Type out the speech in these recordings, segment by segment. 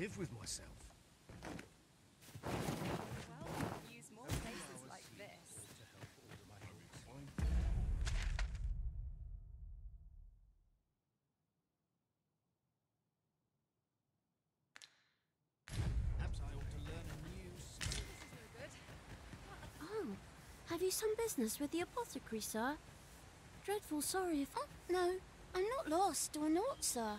live with myself. Oh, have you some business with the apothecary, sir? Dreadful sorry if. Oh, no, I'm not lost or naught, sir.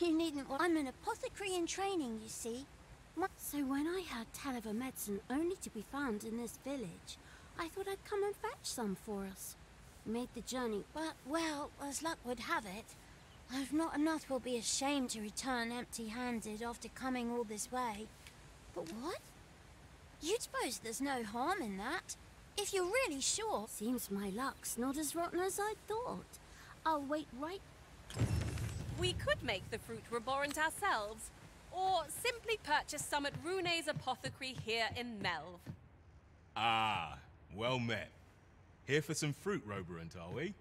You needn't. I'm an apothecary in training, you see. So when I heard tell of a medicine only to be found in this village, I thought I'd come and fetch some for us. Made the journey. But, well, as luck would have it, I've not enough will be ashamed to return empty handed after coming all this way. But what? You'd suppose there's no harm in that? If you're really sure. Seems my luck's not as rotten as I thought. I'll wait right. We could make the fruit roborant ourselves, or simply purchase some at Rune's apothecary here in Melve. Ah, well met. Here for some fruit, roborant, are we?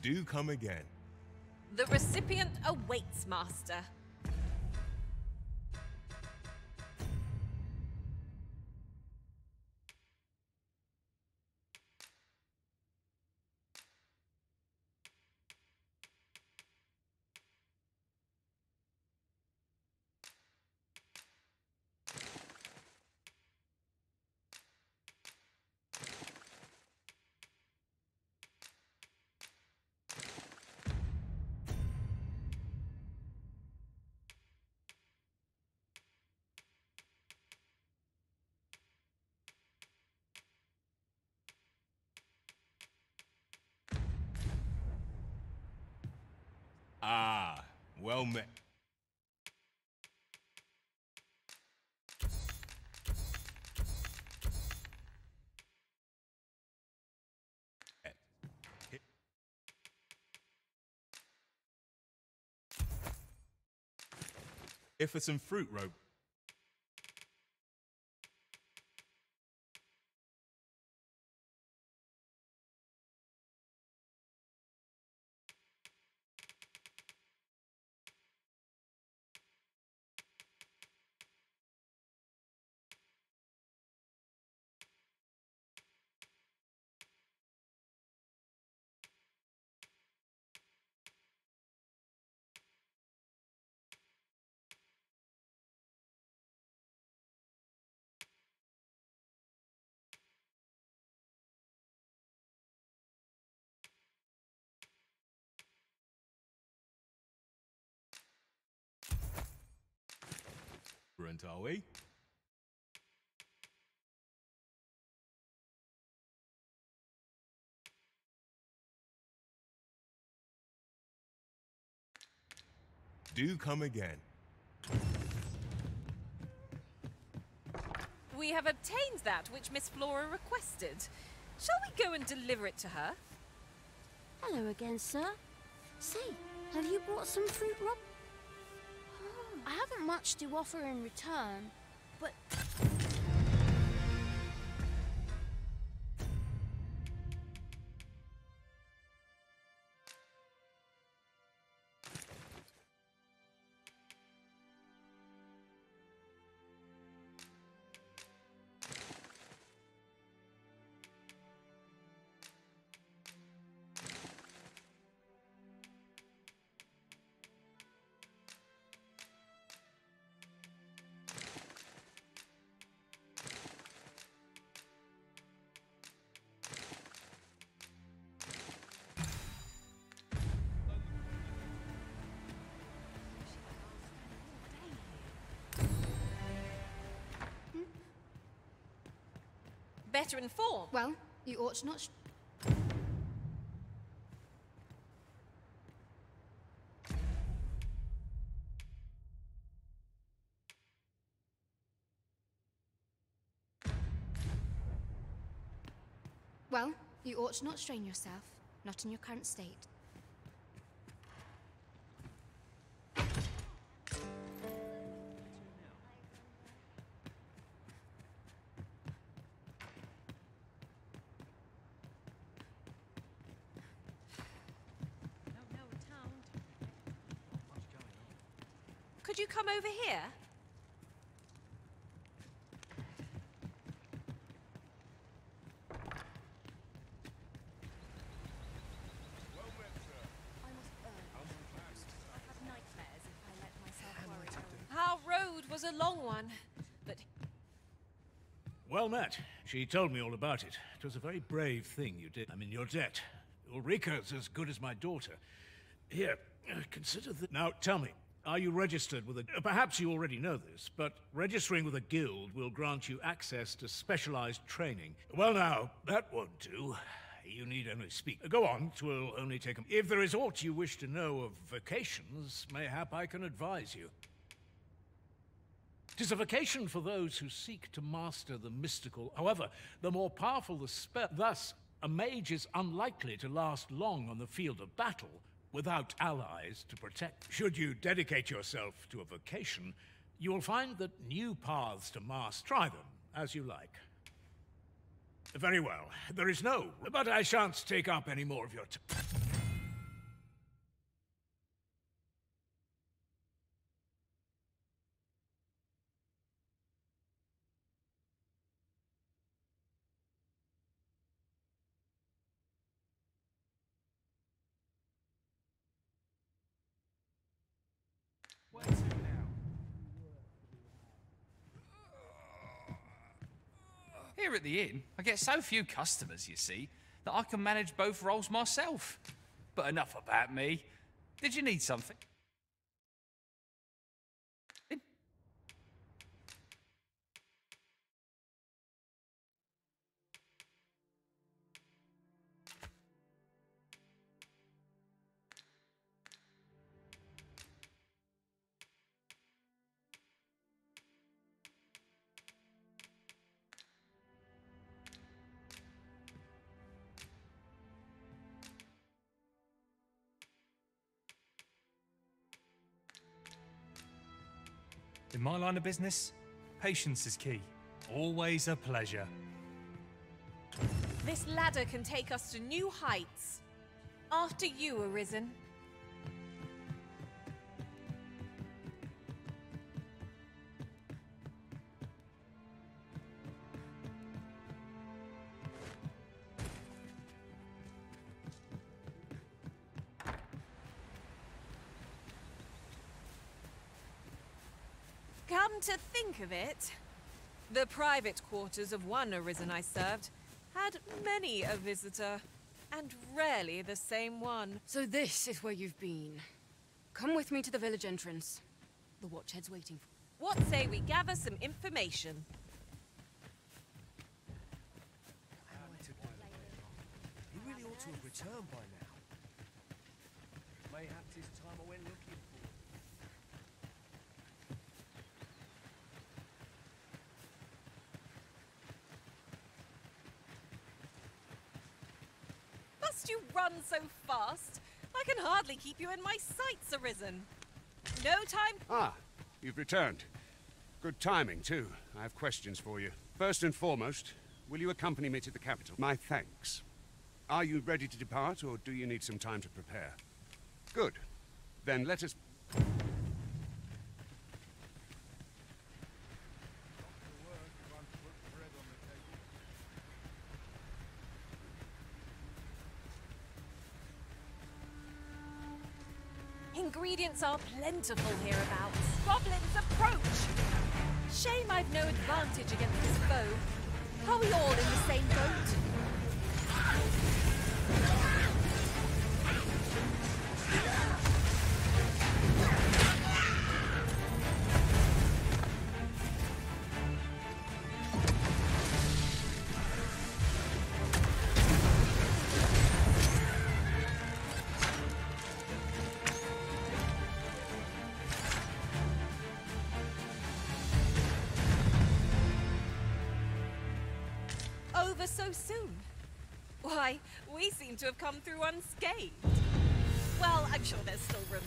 Do come again. The recipient awaits, Master. Here it's some fruit, Rob. Brent, are we? Do come again. We have obtained that which Miss Flora requested. Shall we go and deliver it to her? Hello again, sir. Say, have you brought some fruit, Rob? I haven't much to offer in return, but Better informed. Well, you ought not. Well, you ought not strain yourself, not in your current state. Over here? Our road was a long one, but Well met. She told me all about it. It was a very brave thing you did. I'm in your debt. Ulrika's as good as my daughter. Here, consider that. Now, tell me, are you registered with a. Perhaps you already know this, but registering with a guild will grant you access to specialized training. Well, now, that won't do. You need only speak. Go on, twill only take a. If there is aught you wish to know of vocations, mayhap I can advise you. Tis a vocation for those who seek to master the mystical. However, the more powerful the spell, thus, a mage is unlikely to last long on the field of battle without allies to protect. Should you dedicate yourself to a vocation, you will find that new paths to master. Try them as you like. Very well. There is no, but I shan't take up any more of your time. Here at the inn, I get so few customers, you see, that I can manage both roles myself. But enough about me. Did you need something? In my line of business, patience is key. Always a pleasure. this ladder can take us to new heights. After you, Arisen. To think of it, the private quarters of one Arisen I served had many a visitor, and rarely the same one. So this is where you've been. Come with me to the village entrance. The watchhead's waiting for. What say we gather some information? He really ought to have returned by now. Mayhap 'tis time I went looking for him. Must you run so fast? I can hardly keep you in my sights, Arisen. No time. Ah, you've returned. Good timing, too. I have questions for you. First and foremost, will you accompany me to the capital? My thanks. Are you ready to depart, or do you need some time to prepare? Good. Then let us... Ingredients are plentiful hereabouts. Goblins approach! Shame I've no advantage against this foe. Are we all in the same boat? Come through unscathed. Well, I'm sure there's still room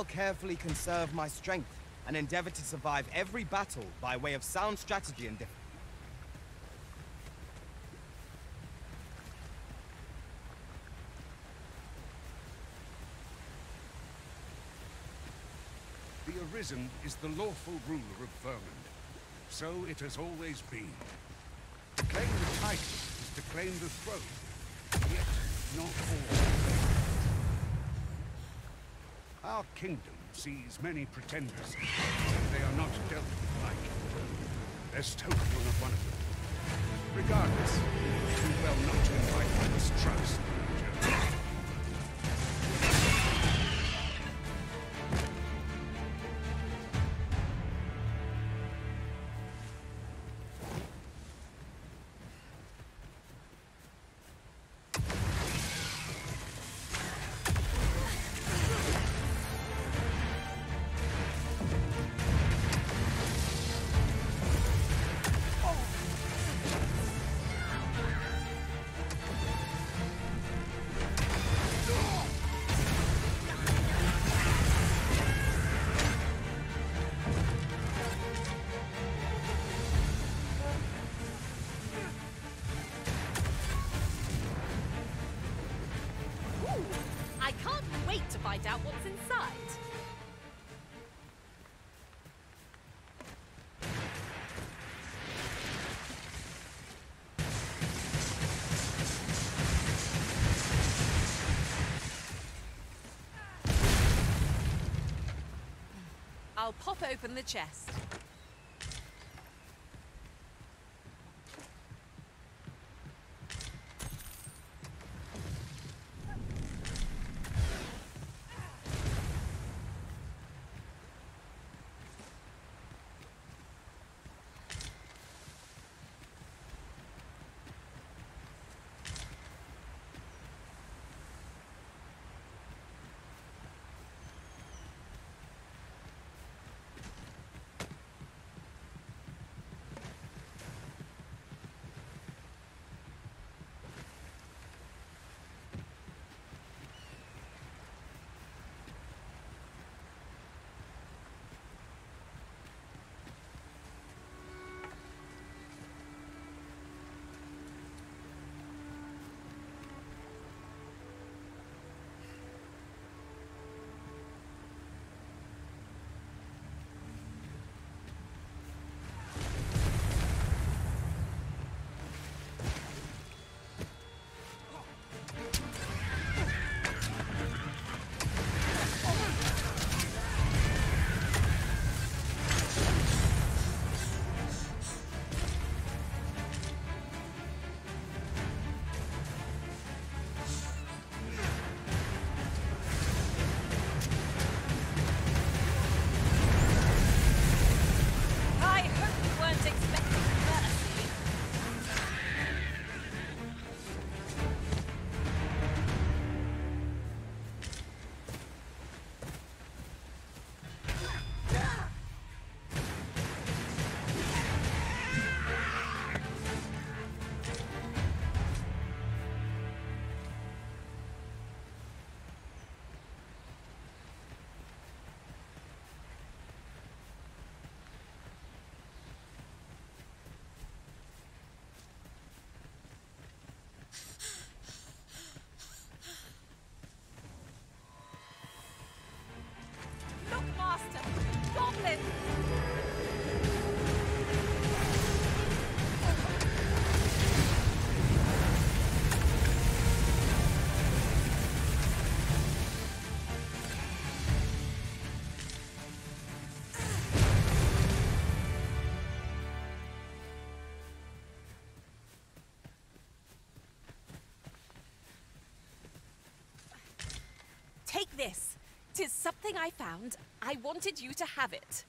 I'll carefully conserve my strength and endeavor to survive every battle by way of sound strategy and defense. The Arisen is the lawful ruler of Vermund. So it has always been. To claim the title is to claim the throne. Yet, not all. Our kingdom sees many pretenders. They are not dealt with lightly. There's Tokyo not one of them. Regardless, do well not to invite my mistrust. I'll pop open the chest. This. Tis something I found. I wanted you to have it.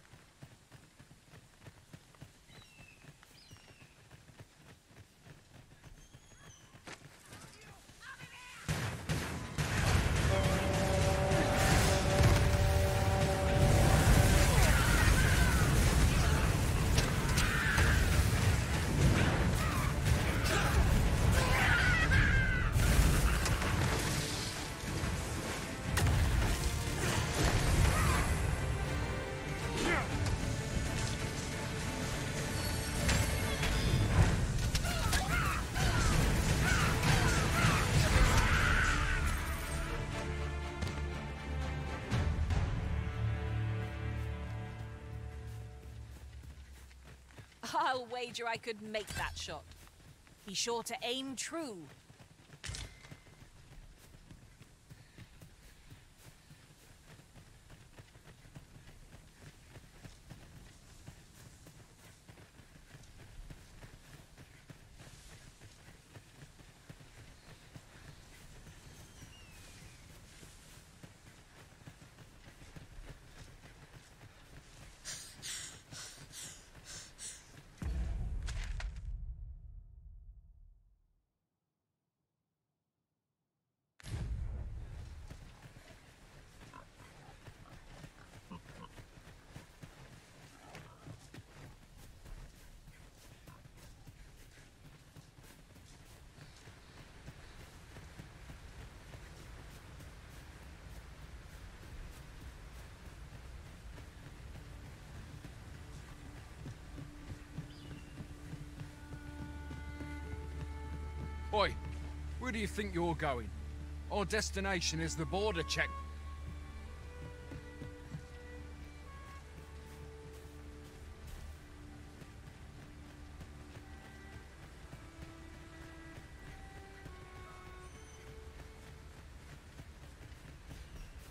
Wager I could make that shot. Be sure to aim true. Where do you think you're going? Our destination is the border check.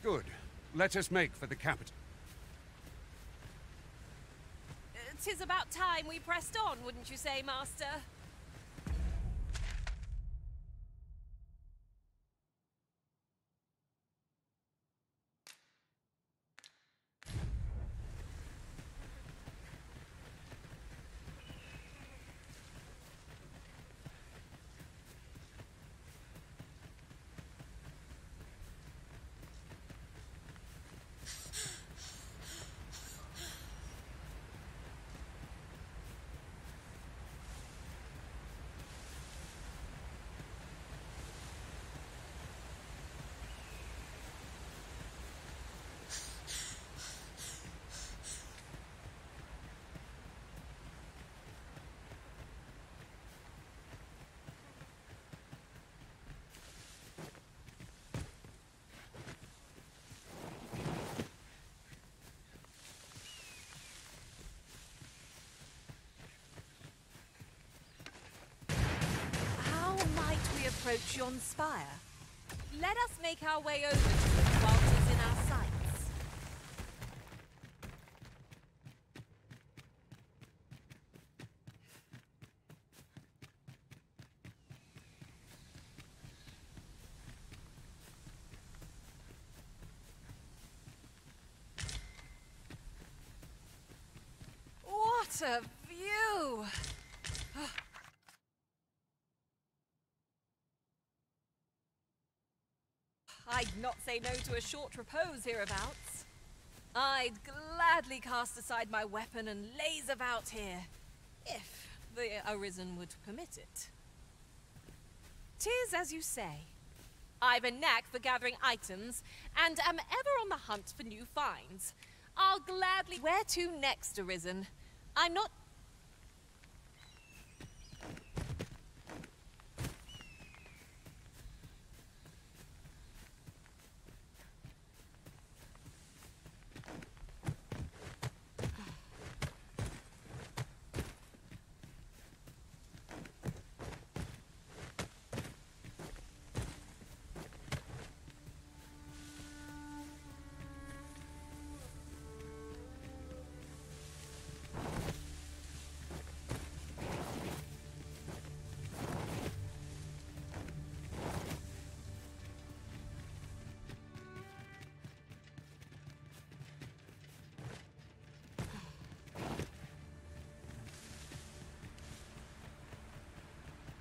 Good. Let us make for the capital. Uh, Tis about time we pressed on, wouldn't you say, Master? How might we approach yon spire? Let us make our way over to it while in our sights. What a view! I'd not say no to a short repose hereabouts. I'd gladly cast aside my weapon and laze about here, if the Arisen would permit it. Tis as you say. I've a knack for gathering items, and am ever on the hunt for new finds. I'll gladly. Where to next, Arisen? I'm not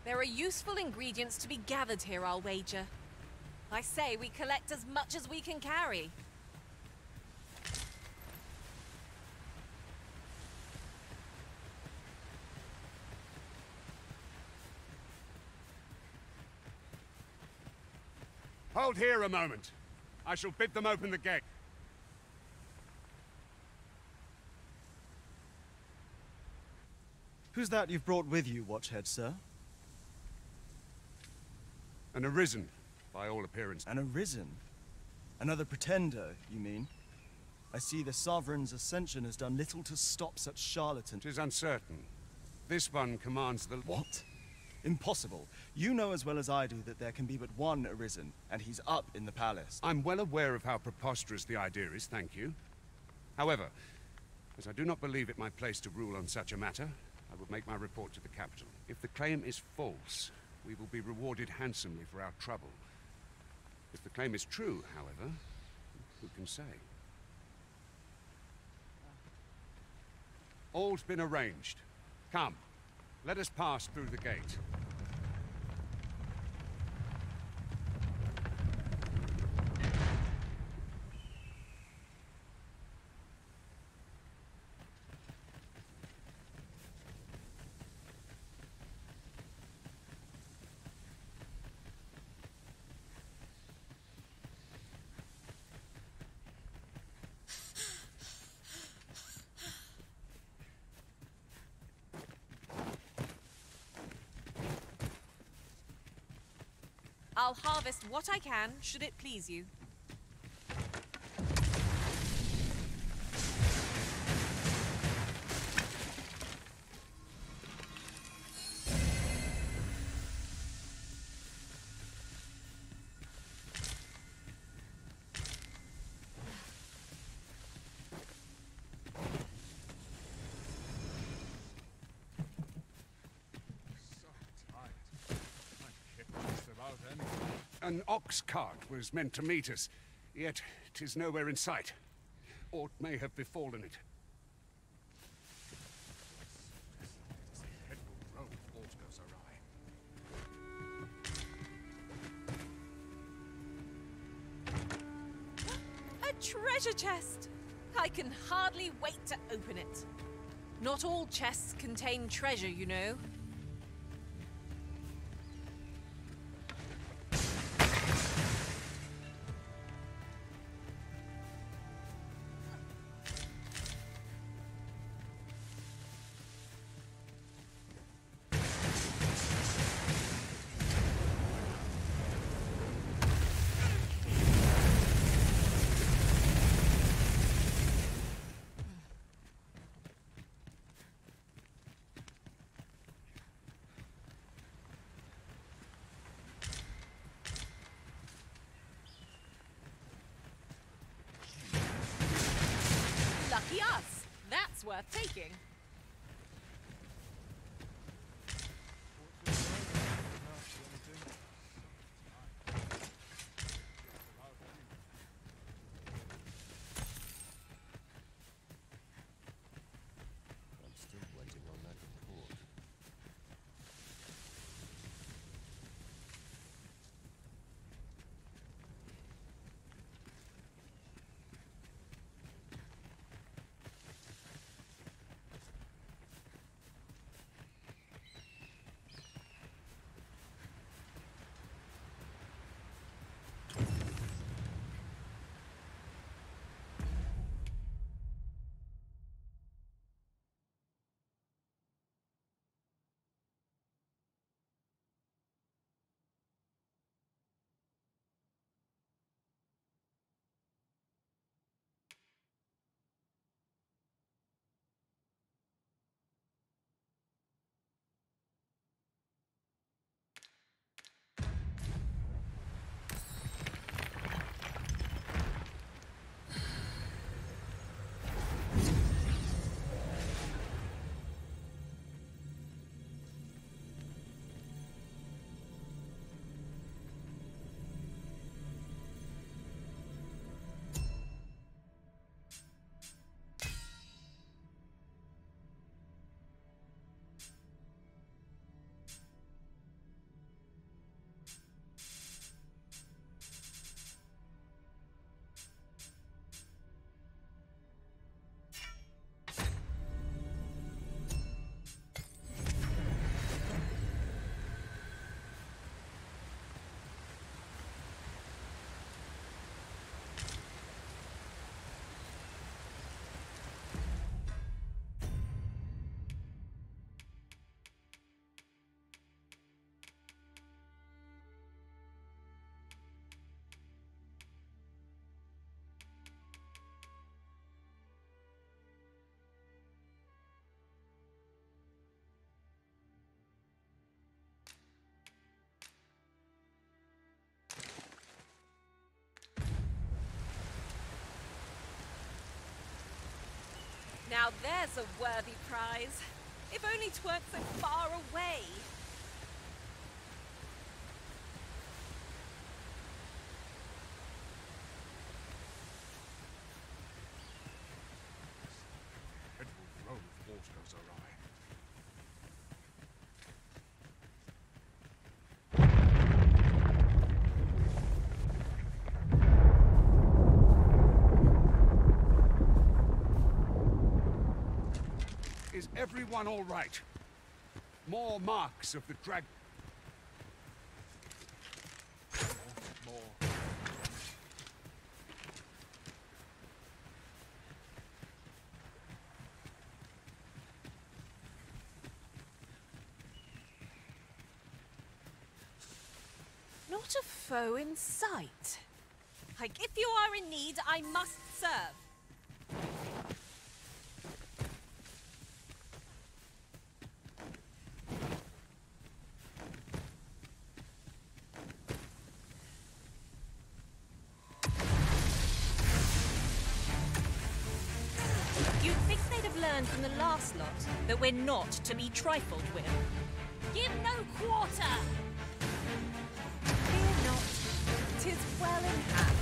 There are useful ingredients to be gathered here, I'll wager. I say we collect as much as we can carry. Hold here a moment. I shall bid them open the gate. Who's that you've brought with you, Watchhead, sir? An arisen, by all appearance. An arisen? Another pretender, you mean? I see the Sovereign's ascension has done little to stop such charlatans. It is uncertain. This one commands the... What? Impossible. You know as well as I do that there can be but one arisen, and he's up in the palace. I'm well aware of how preposterous the idea is, thank you. However, as I do not believe it my place to rule on such a matter, I will make my report to the capital. If the claim is false, we will be rewarded handsomely for our trouble. If the claim is true, however, who can say? All's been arranged. Come, let us pass through the gate. I'll harvest what I can, should it please you. Ox cart was meant to meet us, yet 'tis nowhere in sight. Aught may have befallen it. A treasure chest! I can hardly wait to open it. Not all chests contain treasure, you know. Now there's a worthy prize. If only 'tweren't so far away. Head will roll if the water goes awry. Is everyone all right? More marks of the drag... More, more. Not a foe in sight. Like, if you are in need, I must serve. We're not to be trifled with. Give no quarter! Fear not, tis well in hand.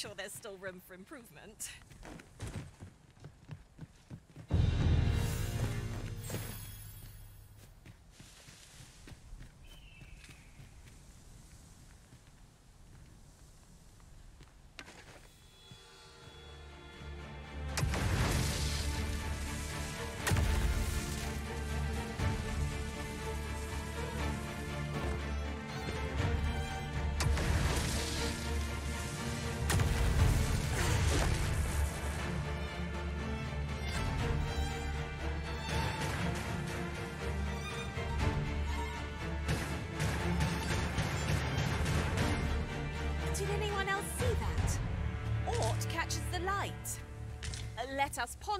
Sure there's still room for improvement.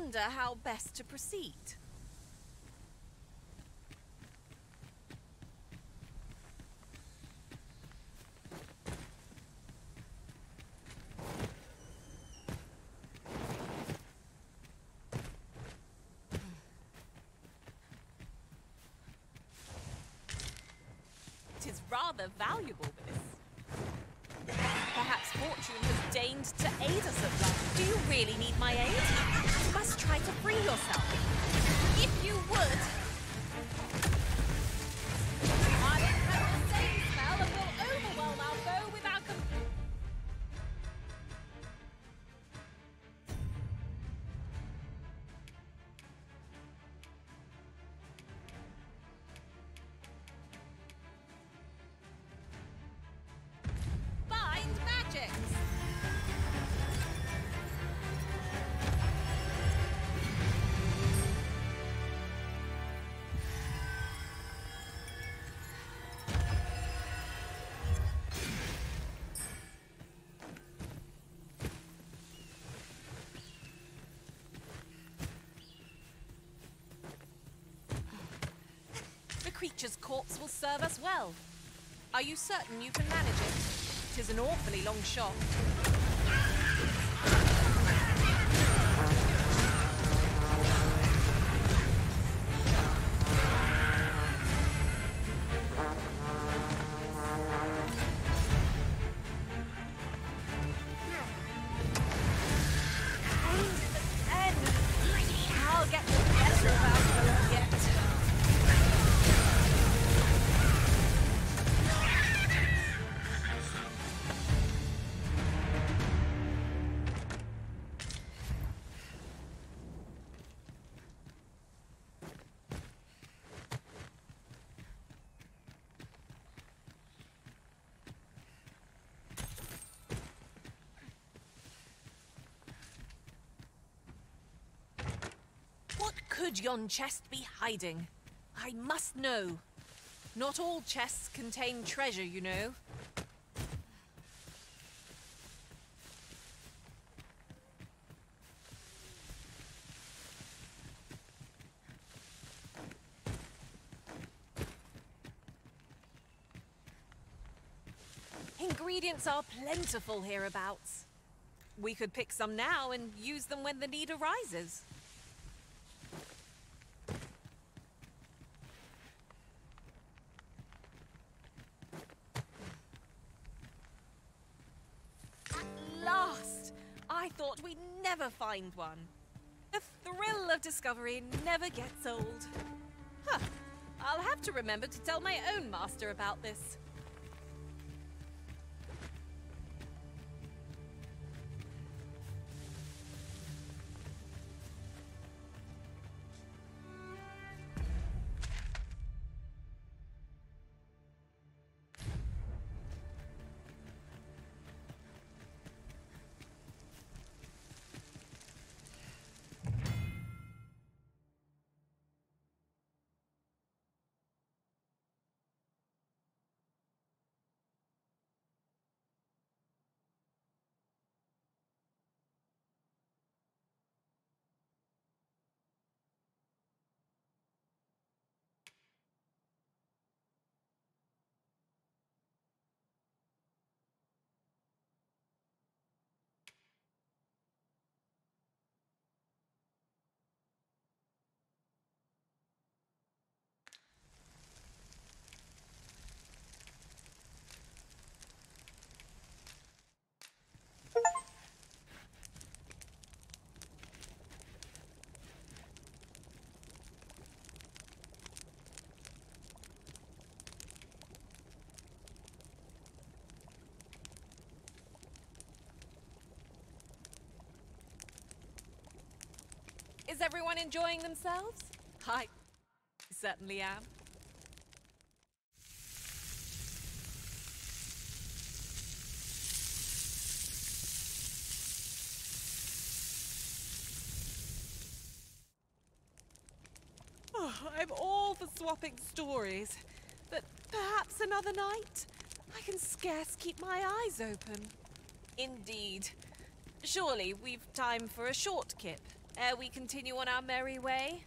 Ponder how best to proceed. Tis rather valuable, this. Fortune has deigned to aid us at last. Do you really need my aid? You must try to free yourself. If you would. Corpse will serve us well. Are you certain you can manage it? Tis an awfully long shot. Could yon chest be hiding? I must know. Not all chests contain treasure, you know. Ingredients are plentiful hereabouts. We could pick some now and use them when the need arises. One. The thrill of discovery never gets old. Huh. I'll have to remember to tell my own master about this. Is everyone enjoying themselves? I certainly am. Oh, I'm all for swapping stories, but perhaps another night? I can scarce keep my eyes open. Indeed. Surely we've time for a short kip ere we continue on our merry way.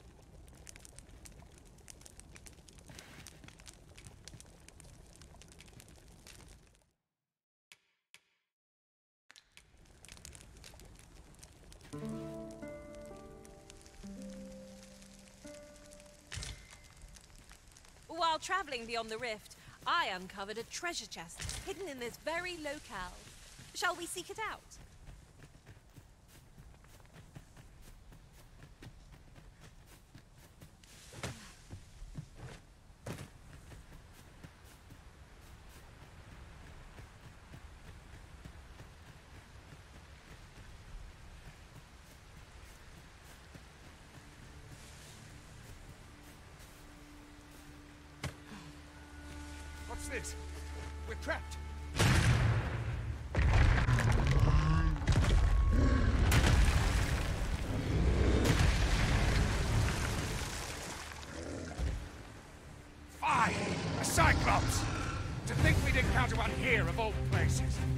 While traveling beyond the rift, I uncovered a treasure chest hidden in this very locale. Shall we seek it out? All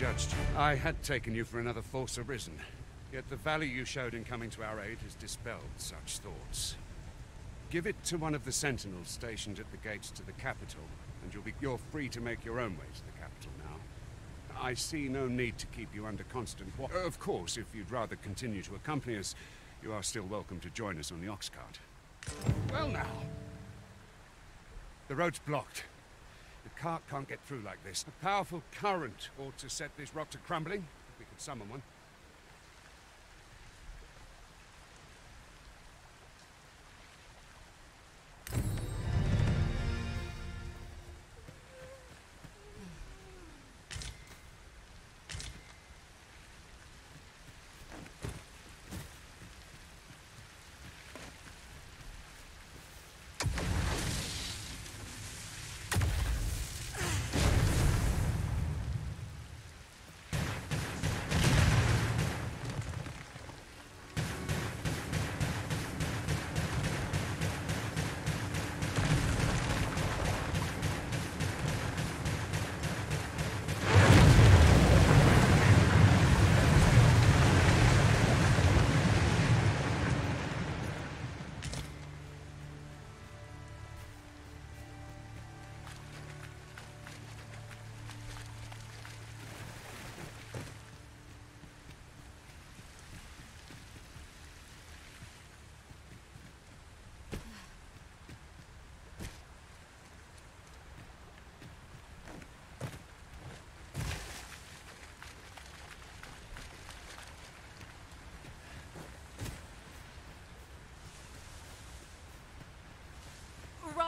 misjudged you. I had taken you for another Force Arisen, yet the value you showed in coming to our aid has dispelled such thoughts. Give it to one of the sentinels stationed at the gates to the capital, and you'll be you're free to make your own way to the capital now. I see no need to keep you under constant watch. Of course, if you'd rather continue to accompany us, you are still welcome to join us on the ox cart. Well now. The road's blocked. Cart can't get through like this. A powerful current ought to set this rock to crumbling, if we could summon one.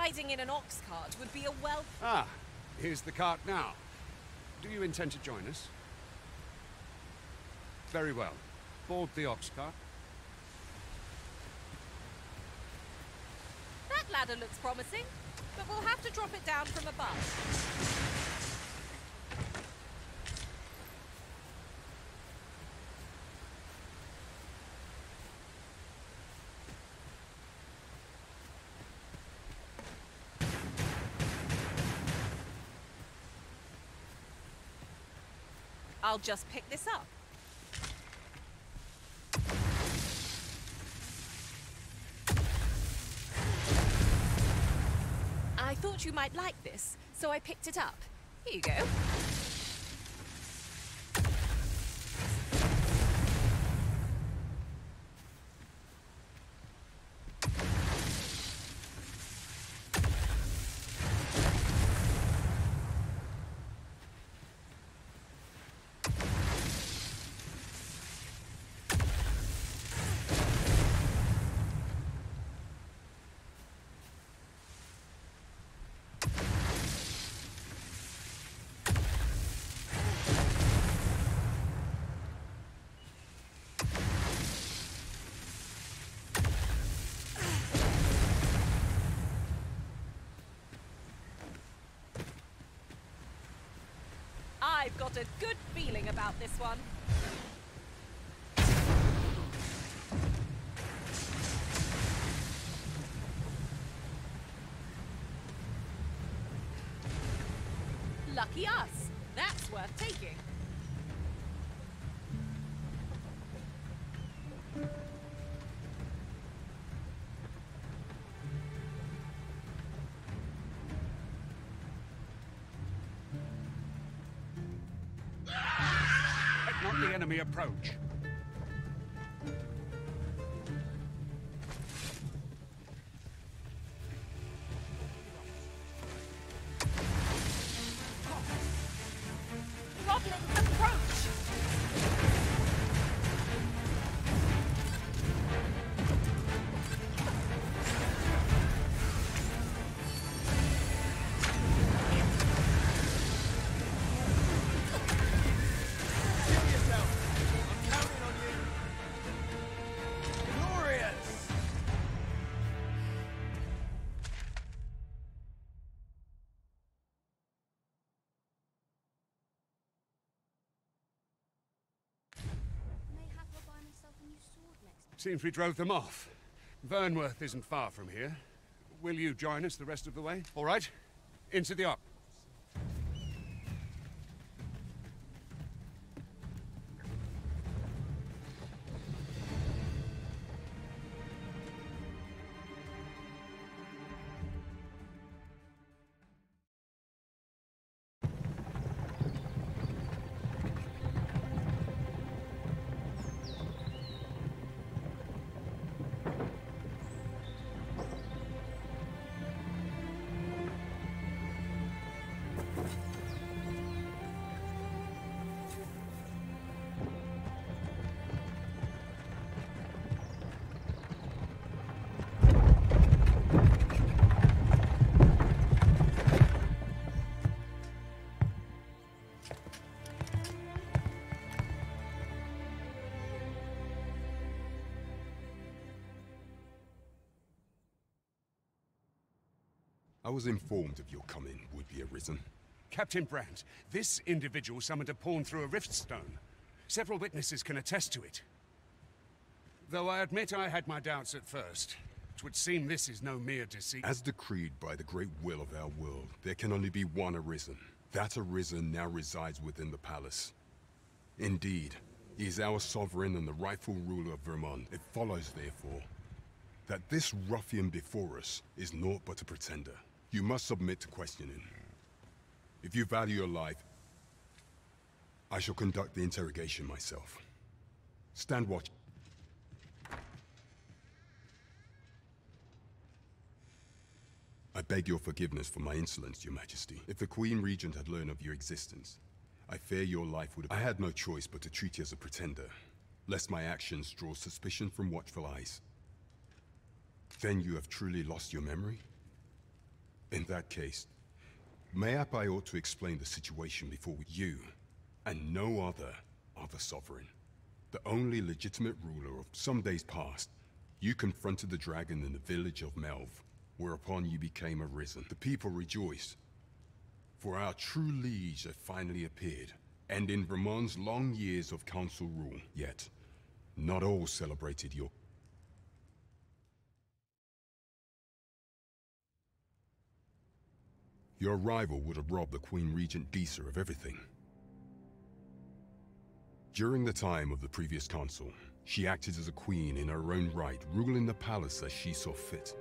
Riding in an ox cart would be a well. Ah, here's the cart now. Do you intend to join us? Very well. Board the ox cart. That ladder looks promising, but we'll have to drop it down from above. I'll just pick this up. I thought you might like this, so I picked it up. Here you go. I've got a good feeling about this one. Enemy approach. Seems we drove them off. Vernworth isn't far from here. Will you join us the rest of the way? All right. Into the op. was informed of your coming, would-be Arisen. Captain Brant, this individual summoned a pawn through a rift stone. Several witnesses can attest to it. Though I admit I had my doubts at first. Twould seem this is no mere deceit. As decreed by the great will of our world, there can only be one Arisen. That Arisen now resides within the palace. Indeed, he is our sovereign and the rightful ruler of Vermund. It follows, therefore, that this ruffian before us is naught but a pretender. You must submit to questioning. If you value your life, I shall conduct the interrogation myself. Stand watch. I beg your forgiveness for my insolence, your majesty. If the Queen Regent had learned of your existence, I fear your life would have... I had no choice but to treat you as a pretender, lest my actions draw suspicion from watchful eyes. Then you have truly lost your memory? In that case, mayhap I ought to explain the situation before you, and no other, are the Sovereign. The only legitimate ruler of some days past, you confronted the dragon in the village of Melve, whereupon you became arisen. The people rejoiced, for our true liege had finally appeared, and in Vermund's long years of council rule. Yet, not all celebrated your Your rival would have robbed the Queen Regent Disa of everything. During the time of the previous consul, she acted as a queen in her own right, ruling the palace as she saw fit.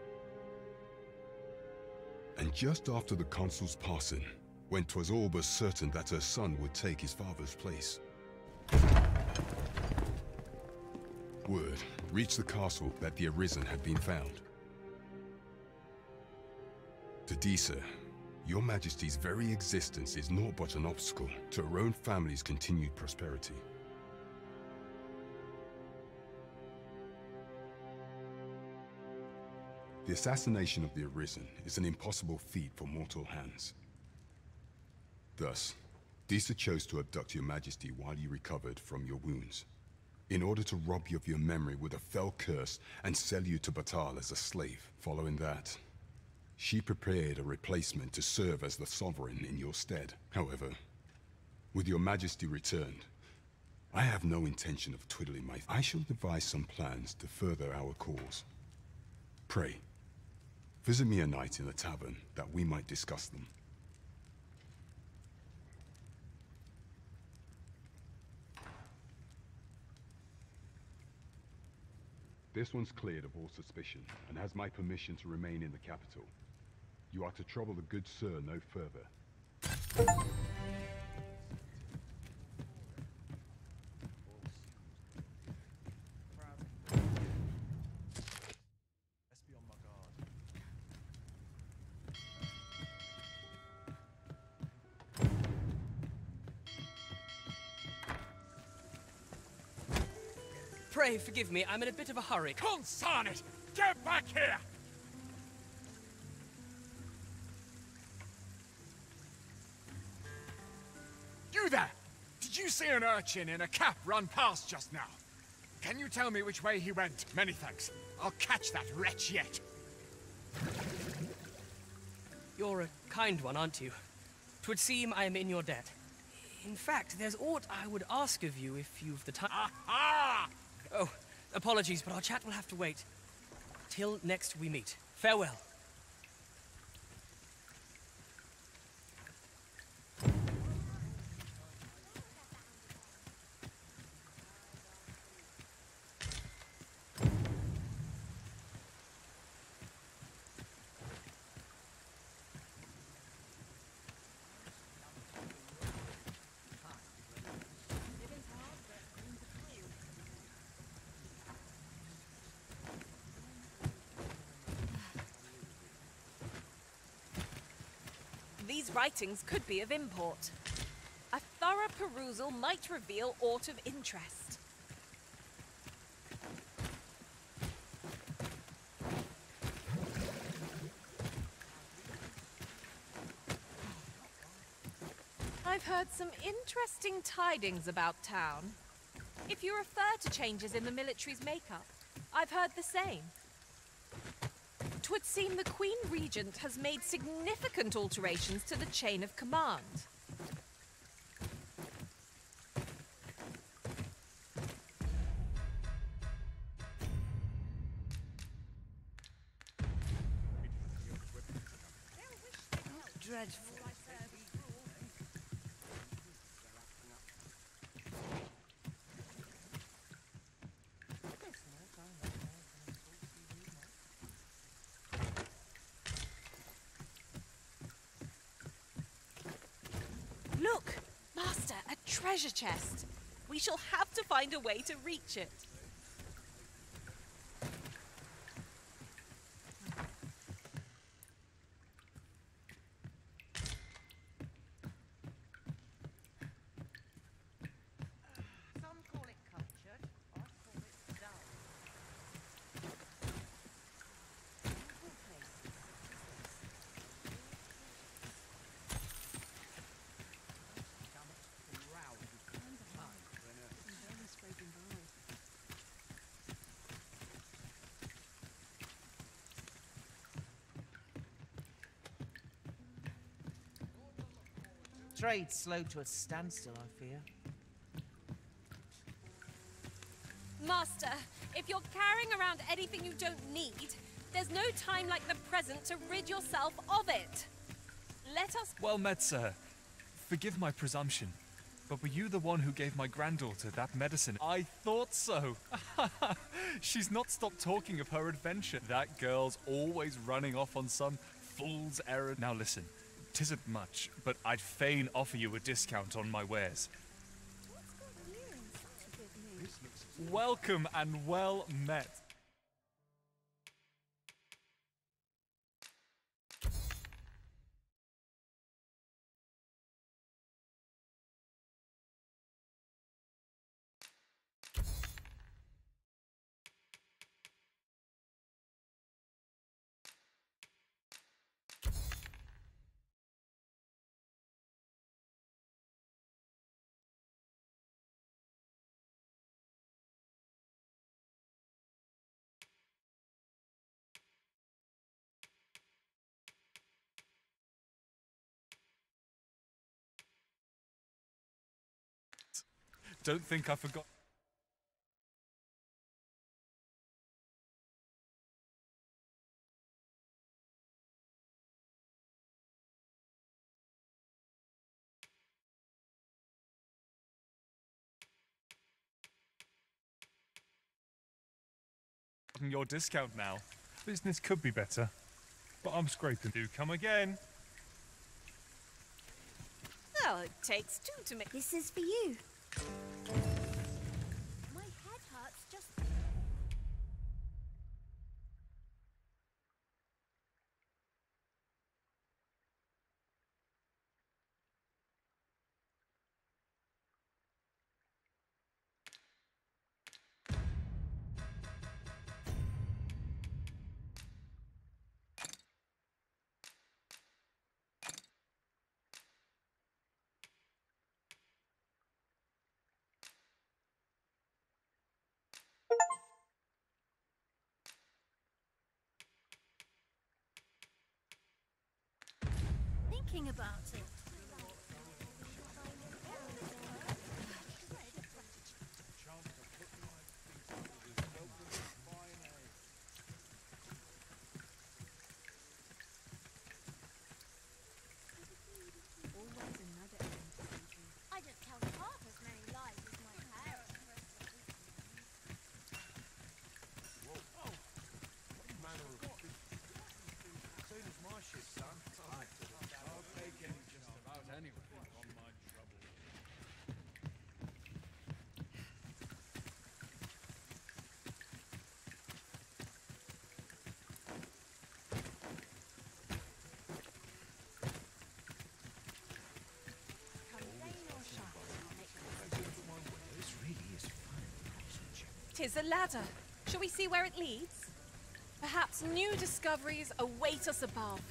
And just after the consul's passing, when 'twas all but certain that her son would take his father's place, word reached the castle that the Arisen had been found. To Disa, your Majesty's very existence is naught but an obstacle to her own family's continued prosperity. The assassination of the Arisen is an impossible feat for mortal hands. Thus, Disa chose to abduct your majesty while you recovered from your wounds, in order to rob you of your memory with a fell curse and sell you to Battahl as a slave. Following that, she prepared a replacement to serve as the sovereign in your stead. However, with your majesty returned, I have no intention of twiddling my... I shall devise some plans to further our cause. Pray, visit me a night in the tavern that we might discuss them. This one's cleared of all suspicion, and has my permission to remain in the capital. You are to trouble the good sir no further. Pray forgive me, I'm in a bit of a hurry. Consign it! Get back here! See an urchin in a cap run past just now? Can you tell me which way he went? Many thanks. I'll catch that wretch yet. You're a kind one, aren't you? Twould seem I am in your debt. In fact, there's aught I would ask of you if you've the time. Aha! Oh, apologies, but our chat will have to wait. Till next we meet. Farewell. Writings could be of import. A thorough perusal might reveal aught of interest. I've heard some interesting tidings about town. If you refer to changes in the military's makeup, I've heard the same. 'Twould seem the Queen Regent has made significant alterations to the chain of command. Treasure chest. We shall have to find a way to reach it. Some call it cultured, I call it dull. Trade's slow to a standstill, I fear. Master, if you're carrying around anything you don't need, there's no time like the present to rid yourself of it. Let us. Well met, sir. Forgive my presumption, but were you the one who gave my granddaughter that medicine? I thought so. She's not stopped talking of her adventure. That girl's always running off on some fool's errand. Now listen, tisn't much, but I'd fain offer you a discount on my wares. Welcome and well met. Don't think I forgot. Your discount now. Business could be better, but I'm scraping. Do come again. Well, it takes two to make. This is for you. Thinking about it. I just count half as many lives as my parents. Soon as my ship's done, I'll take any just about anywhere on my trouble. This really is fun. Tis a ladder. Shall we see where it leads? Perhaps new discoveries await us above.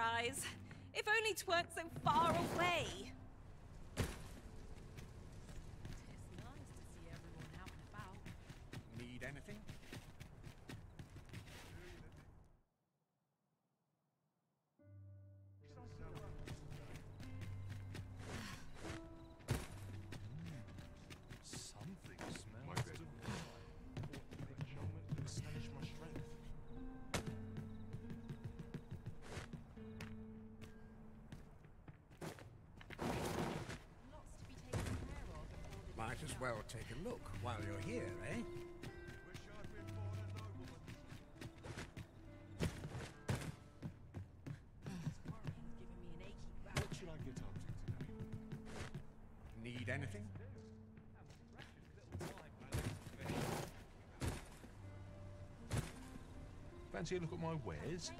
Prize. If only 'tweren't so far away. Well take a look while you're here, eh? What should I get up to today? Need anything? Fancy a look at my wares?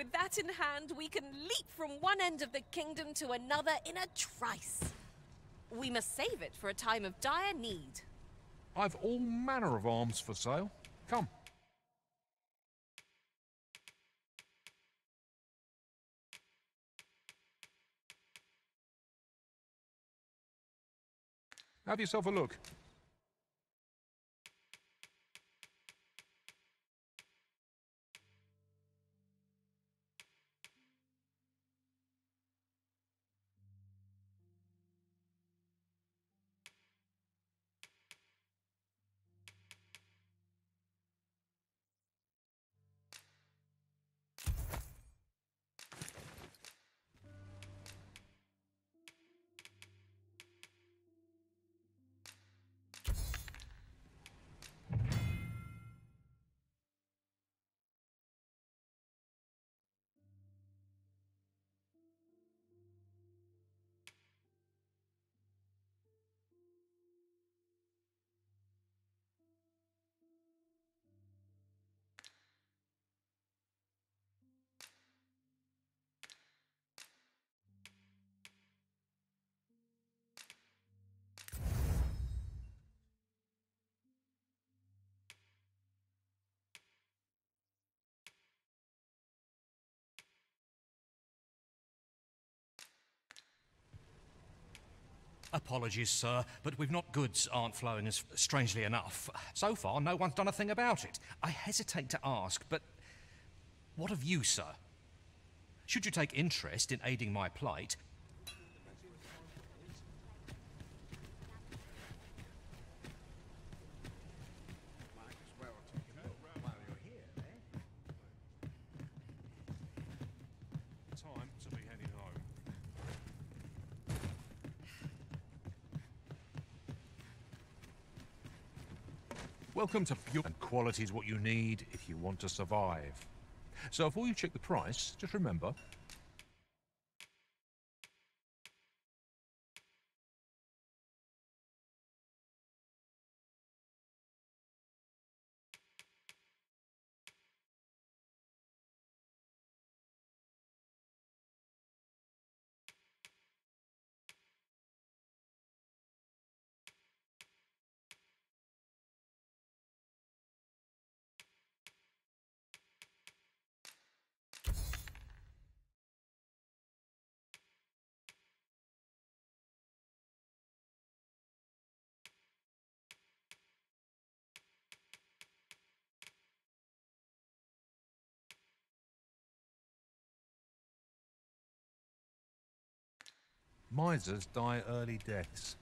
With that in hand, we can leap from one end of the kingdom to another in a trice. We must save it for a time of dire need. I've all manner of arms for sale. Come. Have yourself a look. Apologies, sir, but we've not goods aren't flowing as strangely enough. So far, no one's done a thing about it. I hesitate to ask, but What of you, sir? Should you take interest in aiding my plight, Time to be heading home. Welcome to Pure and quality is what you need if you want to survive. So before you check the price, just remember misers die early deaths.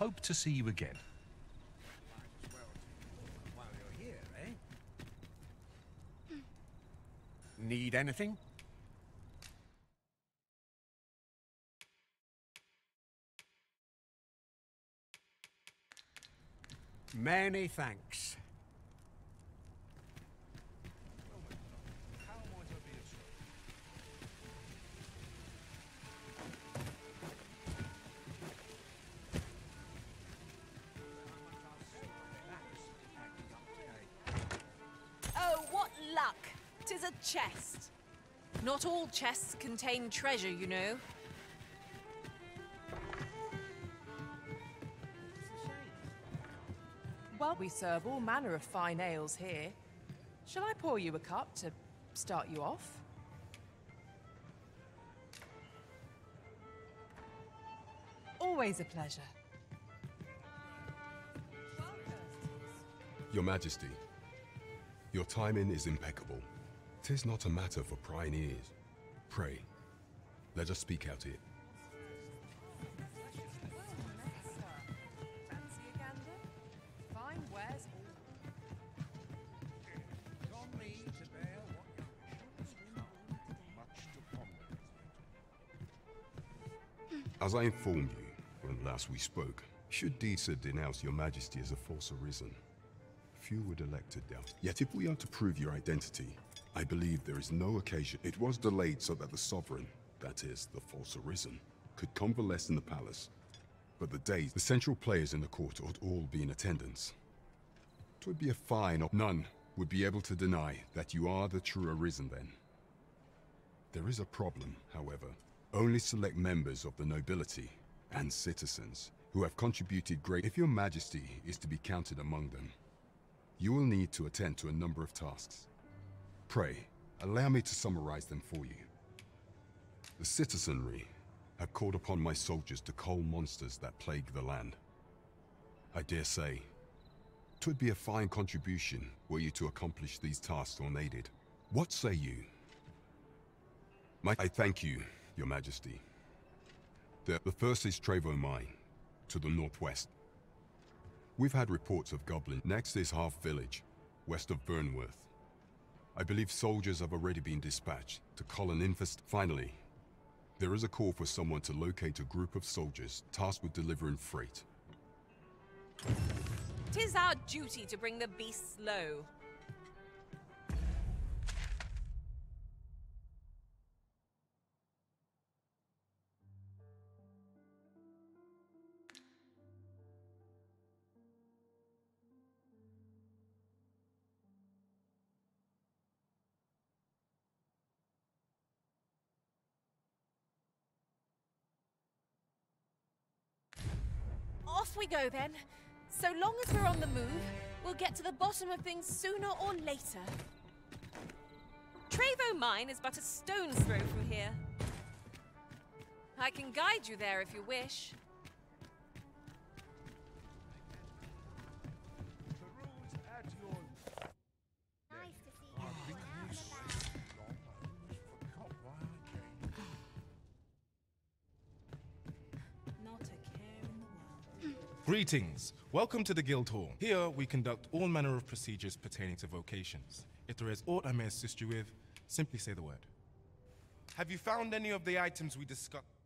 Hope to see you again. Need anything? Many thanks. Chest. Not all chests contain treasure, you know. Well, we serve all manner of fine ales here. Shall I pour you a cup to start you off? Always a pleasure. Your Majesty, your timing is impeccable. Tis not a matter for prying ears. Pray, let us speak out here. As I informed you when last we spoke, should Disa denounce your majesty as a false arisen, few would elect to doubt. Yet if we are to prove your identity, I believe there is no occasion. It was delayed so that the sovereign, that is, the false arisen, could convalesce in the palace. But the days, the central players in the court ought all be in attendance. Twould be a fine, or none would be able to deny that you are the true Arisen then. There is a problem, however. Only select members of the nobility and citizens who have contributed great. If your majesty is to be counted among them, you will need to attend to a number of tasks. Pray, allow me to summarize them for you. The citizenry have called upon my soldiers to cull monsters that plague the land. I dare say, twould be a fine contribution were you to accomplish these tasks unaided. What say you? I thank you, your majesty. The, the first is Trevo Mine, to the northwest. We've had reports of goblin. Next is Harve Village, west of Vernworth. I believe soldiers have already been dispatched to cull an infest. Finally, there is a call for someone to locate a group of soldiers tasked with delivering freight. Tis our duty to bring the beasts low. We go then. So long as we're on the move, we'll get to the bottom of things sooner or later. Trevo Mine is but a stone's throw from here. I can guide you there if you wish. Greetings. Welcome to the Guild Hall. Here we conduct all manner of procedures pertaining to vocations. If there is aught I may assist you with, simply say the word. Have you found any of the items we discussed?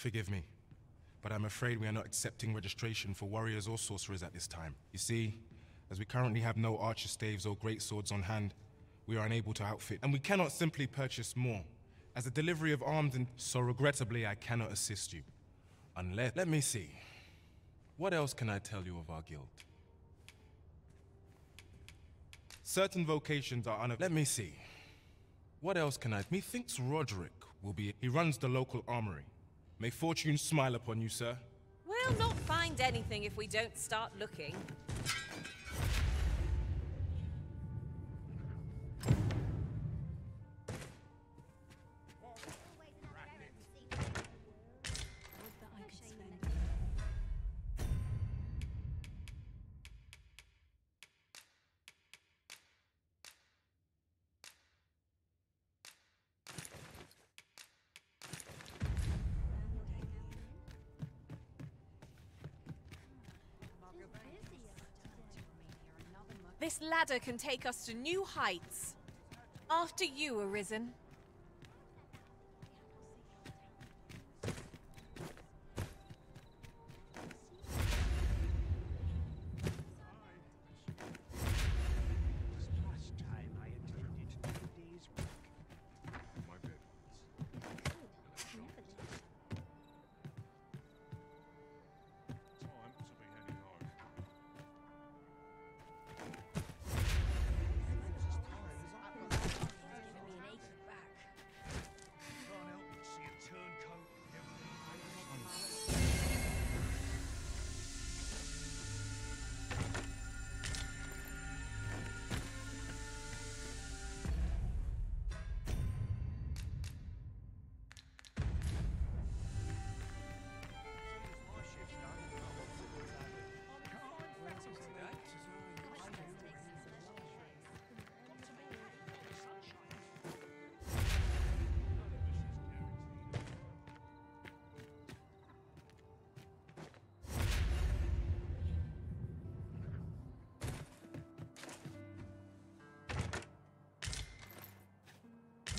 Forgive me, but I'm afraid we are not accepting registration for warriors or sorcerers at this time. You see, as we currently have no archer staves or great swords on hand, we are unable to outfit, and we cannot simply purchase more, as the delivery of arms and so regrettably I cannot assist you. Unless, let me see. What else can I tell you of our guild? Certain vocations are un- Let me see. What else can I- Methinks Roderick will be- He runs the local armory. May fortune smile upon you, sir. We'll not find anything if we don't start looking. Ladder can take us to new heights. After you, Arisen.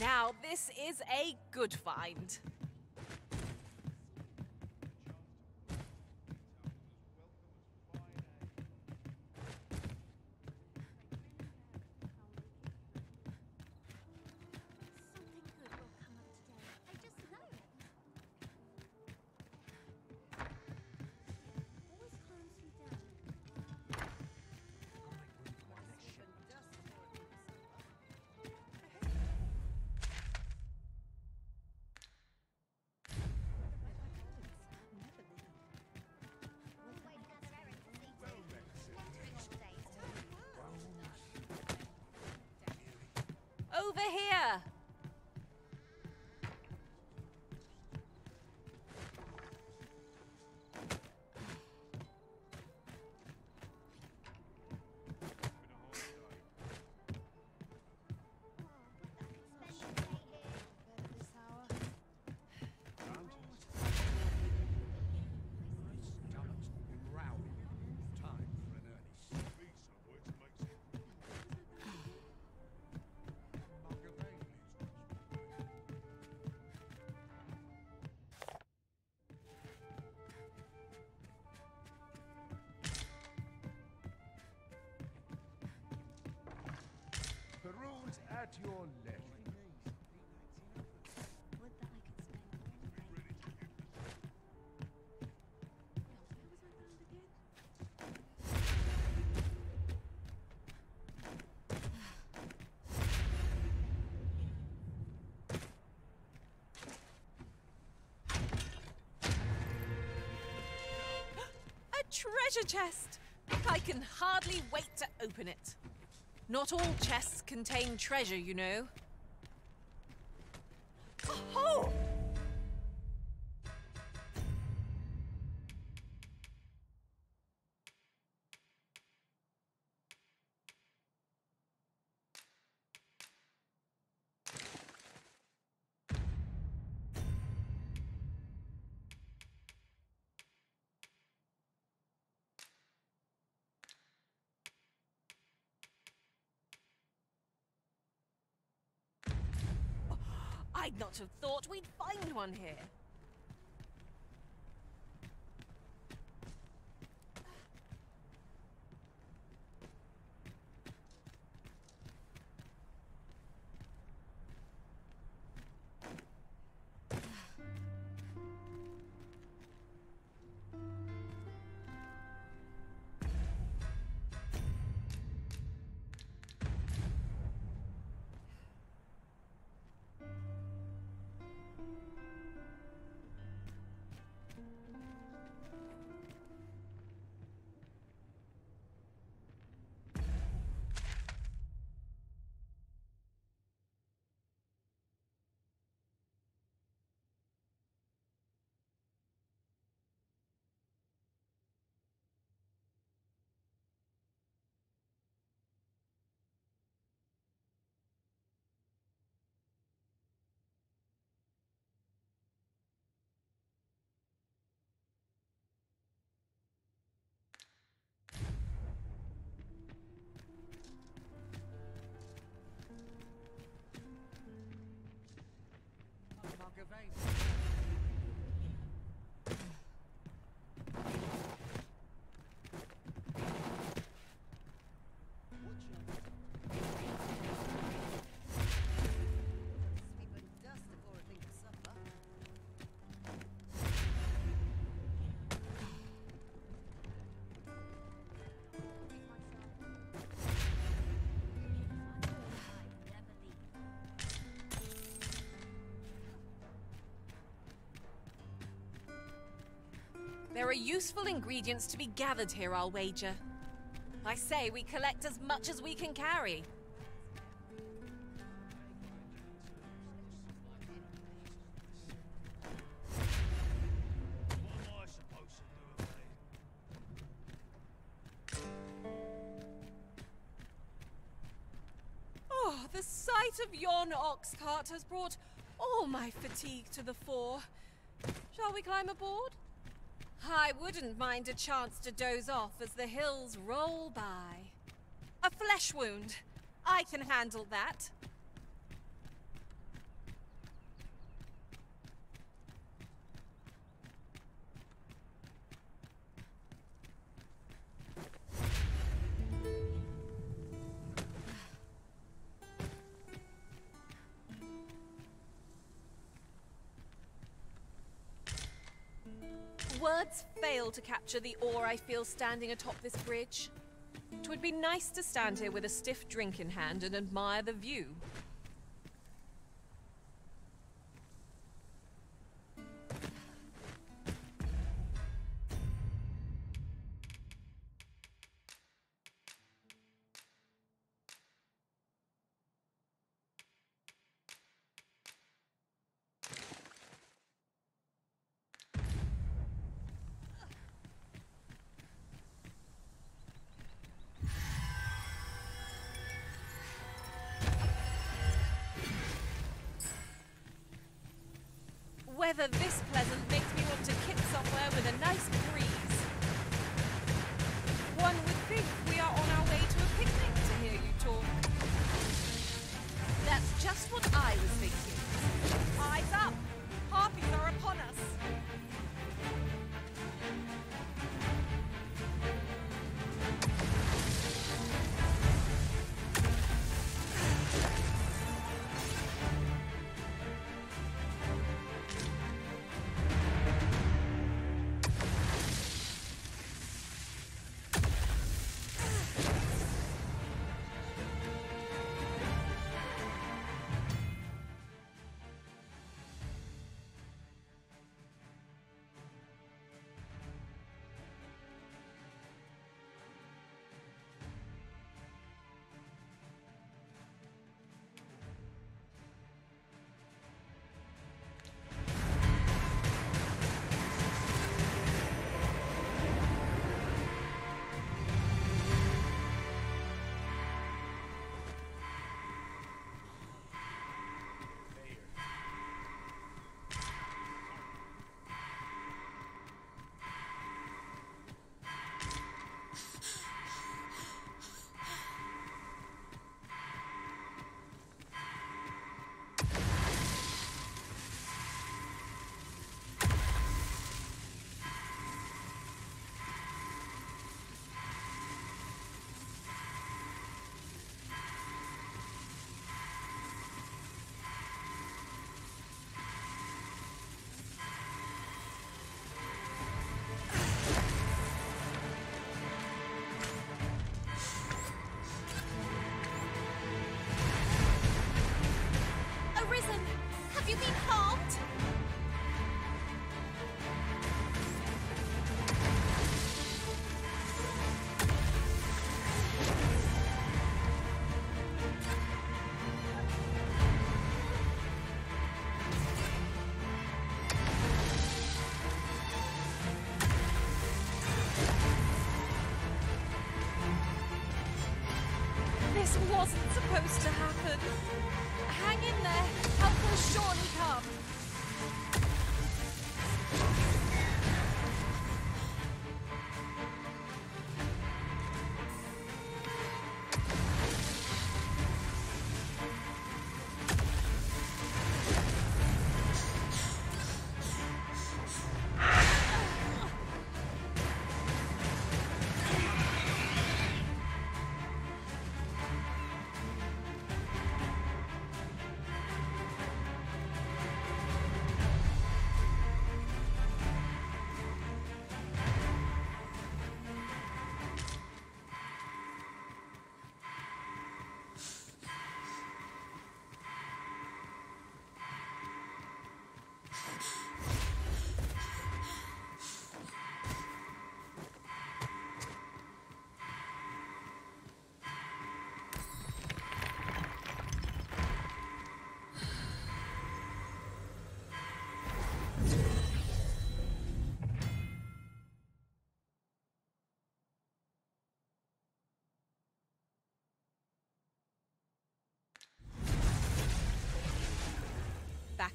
Now, this is a good find. Treasure chest! I can hardly wait to open it. Not all chests contain treasure, you know. One here. Available. There are useful ingredients to be gathered here, I'll wager. I say we collect as much as we can carry. Oh, the sight of yon ox cart has brought all my fatigue to the fore. Shall we climb aboard? I wouldn't mind a chance to doze off as the hills roll by. A flesh wound. I can handle that. Words fail to capture the awe I feel standing atop this bridge. Twould be nice to stand here with a stiff drink in hand and admire the view.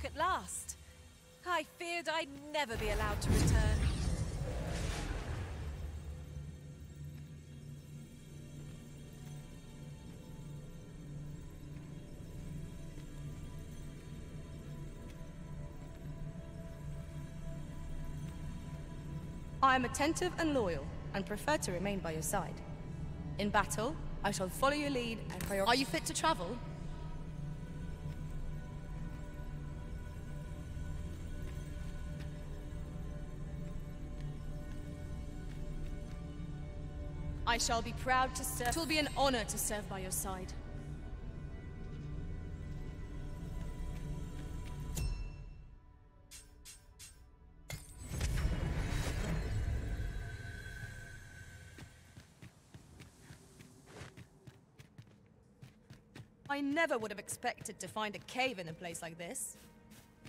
At last. I feared I'd never be allowed to return. I am attentive and loyal, and prefer to remain by your side. In battle, I shall follow your lead and prioritize. Are you fit to travel? I shall be proud to serve. It will be an honor to serve by your side. I never would have expected to find a cave in a place like this.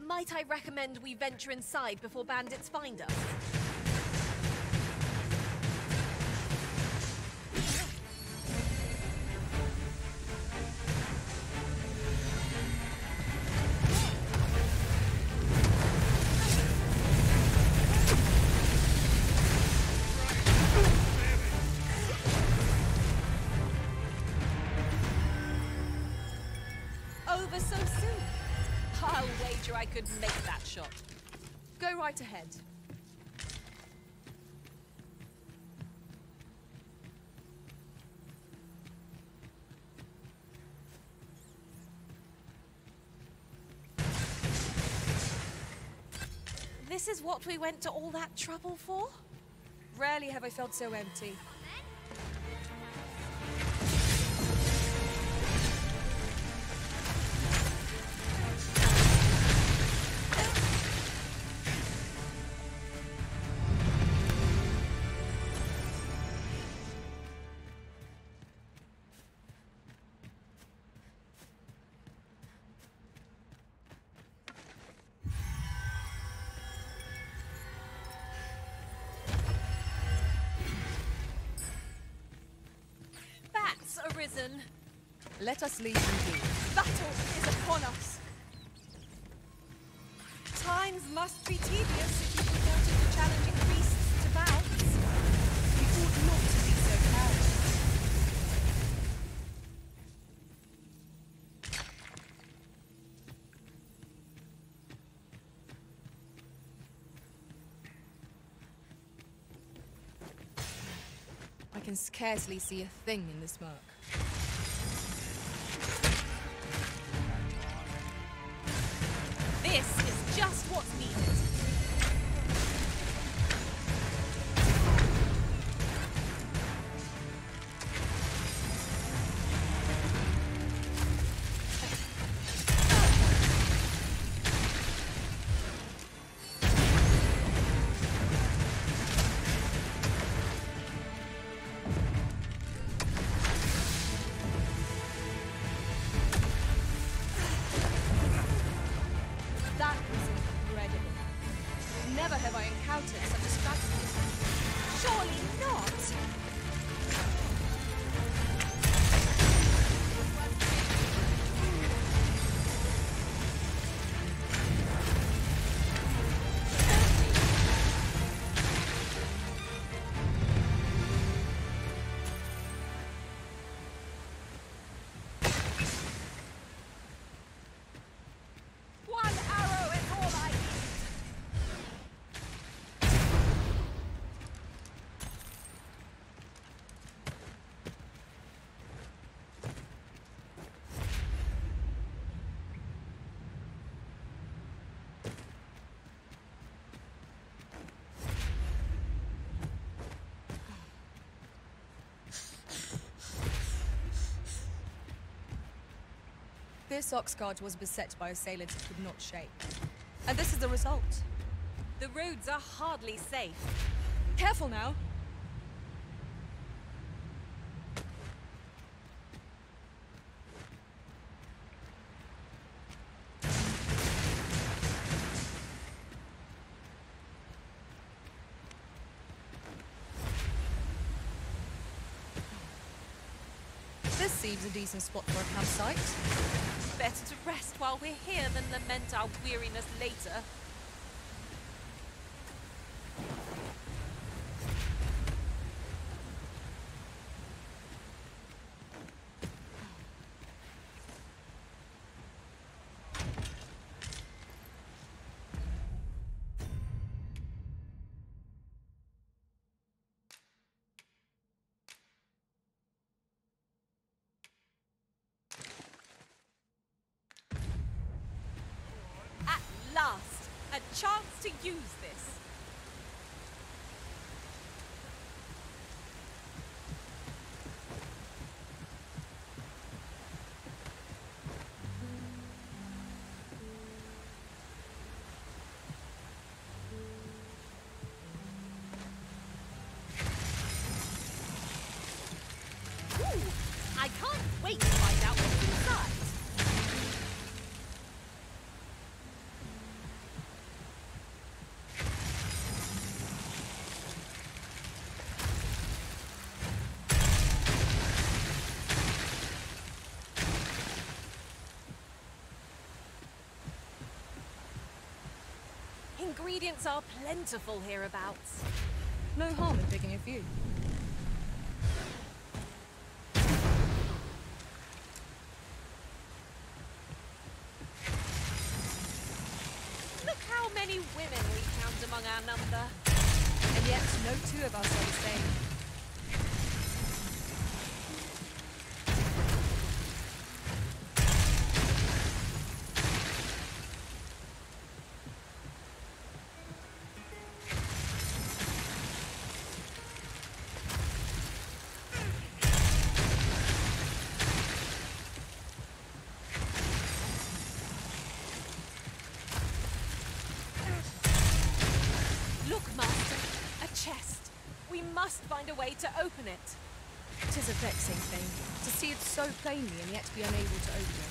Might I recommend we venture inside before bandits find us? Ahead. This is what we went to all that trouble for? Rarely have I felt so empty. Let us leave indeed. Battle is upon us. Times must be tedious if you promoted the challenging beasts to bouts. We ought not to be so cowardly. I can scarcely see a thing in the smoke. Mira. This Oxguard was beset by assailants it could not shake. And this is the result. The roads are hardly safe. Careful now. This seems a decent spot for a campsite. Better to rest while we're here than lament our weariness later. At last, a chance to use this. Ingredients are plentiful hereabouts. No harm in picking a few. Look how many women we count among our number. And yet, no two of us find a way to open it. It is a vexing thing to see it so plainly and yet be unable to open it.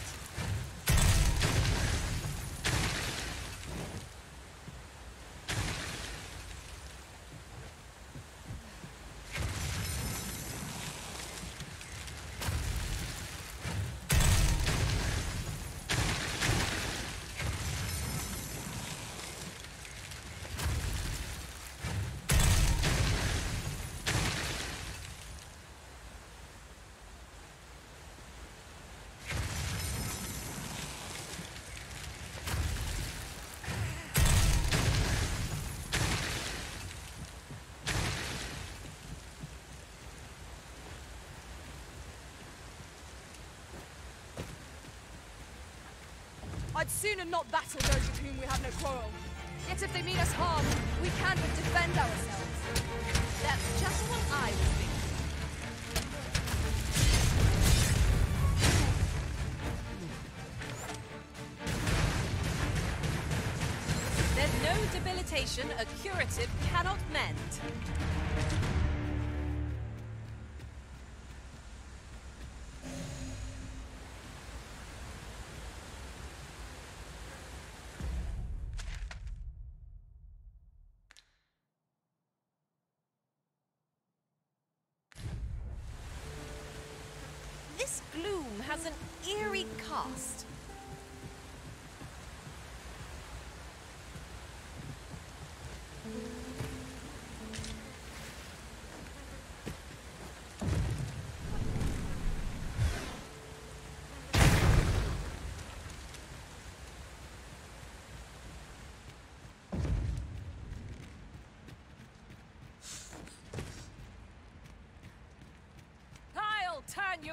I'd sooner not battle those with whom we have no quarrel. Yet if they mean us harm, we can but defend ourselves. That's just what I was thinking. There's no debilitation a curative cannot mend.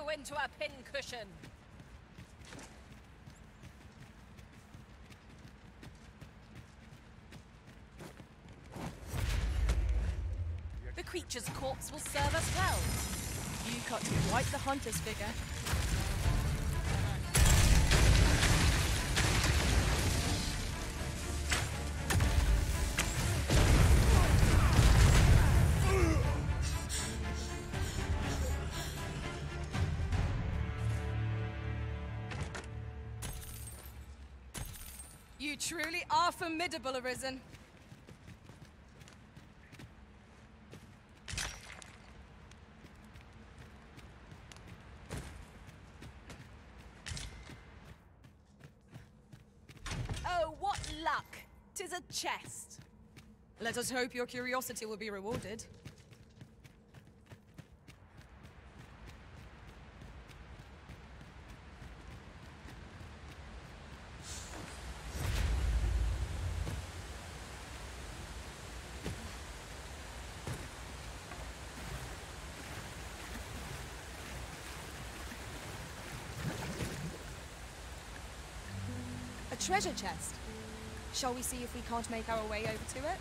Into a pincushion. The creature's corpse will serve us well. You cut to quite the hunter's figure. formidable arisen. Oh, what luck! Tis a chest. Let us hope your curiosity will be rewarded. Treasure chest. Shall we see if we can't make our way over to it?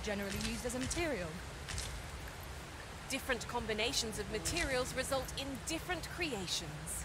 Is generally used as a material. Different combinations of materials result in different creations.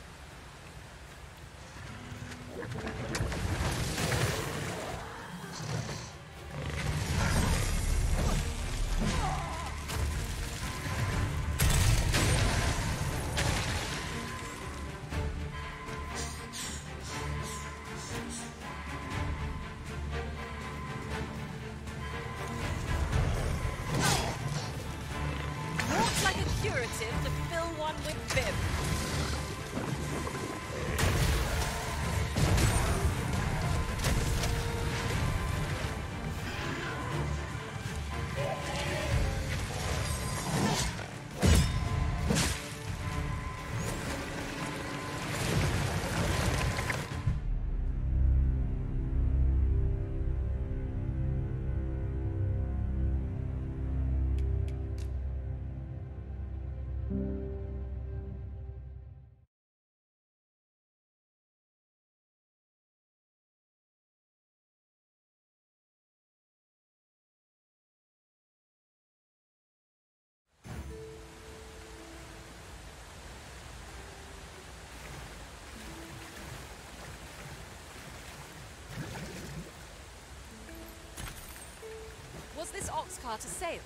This ox cart assailed?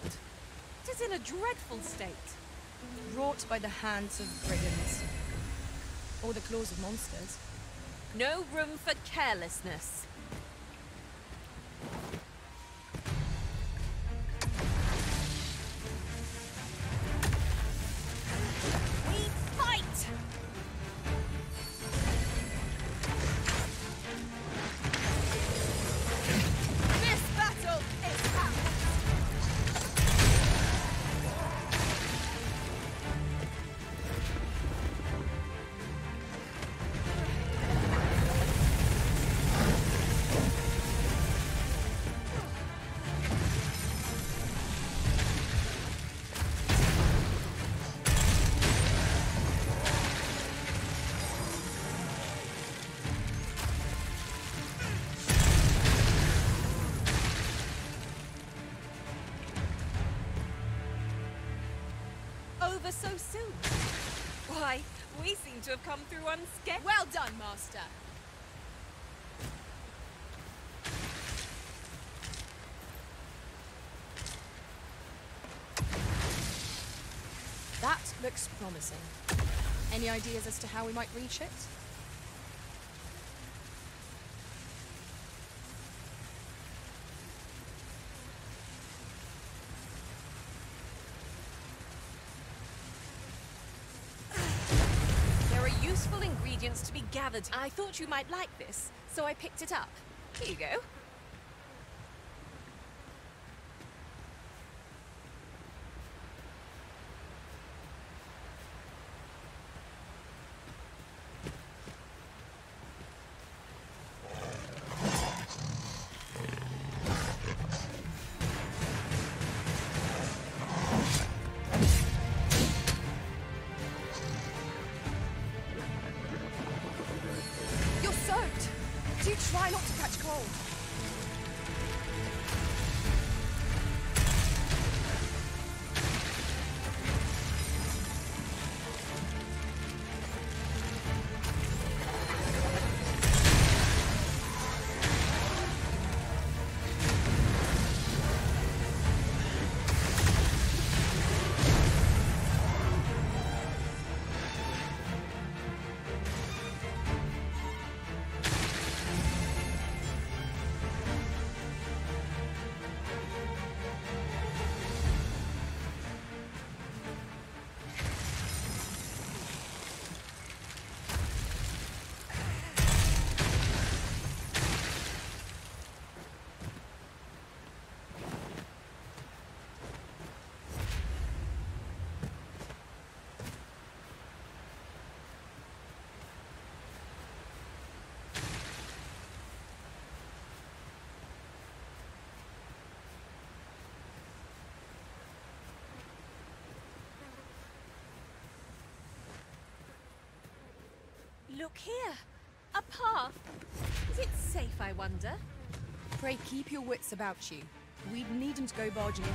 It is in a dreadful state. Wrought by the hands of brigands. Or the claws of monsters. No room for carelessness. Over so soon? Why, we seem to have come through unscathed. Well done, Master. That looks promising. Any ideas as to how we might reach it? There are useful ingredients to be gathered. I thought you might like this, so I picked it up. Here you go. Look here. A path. Is it safe, I wonder? Pray keep your wits about you. We'd need him to go barging in.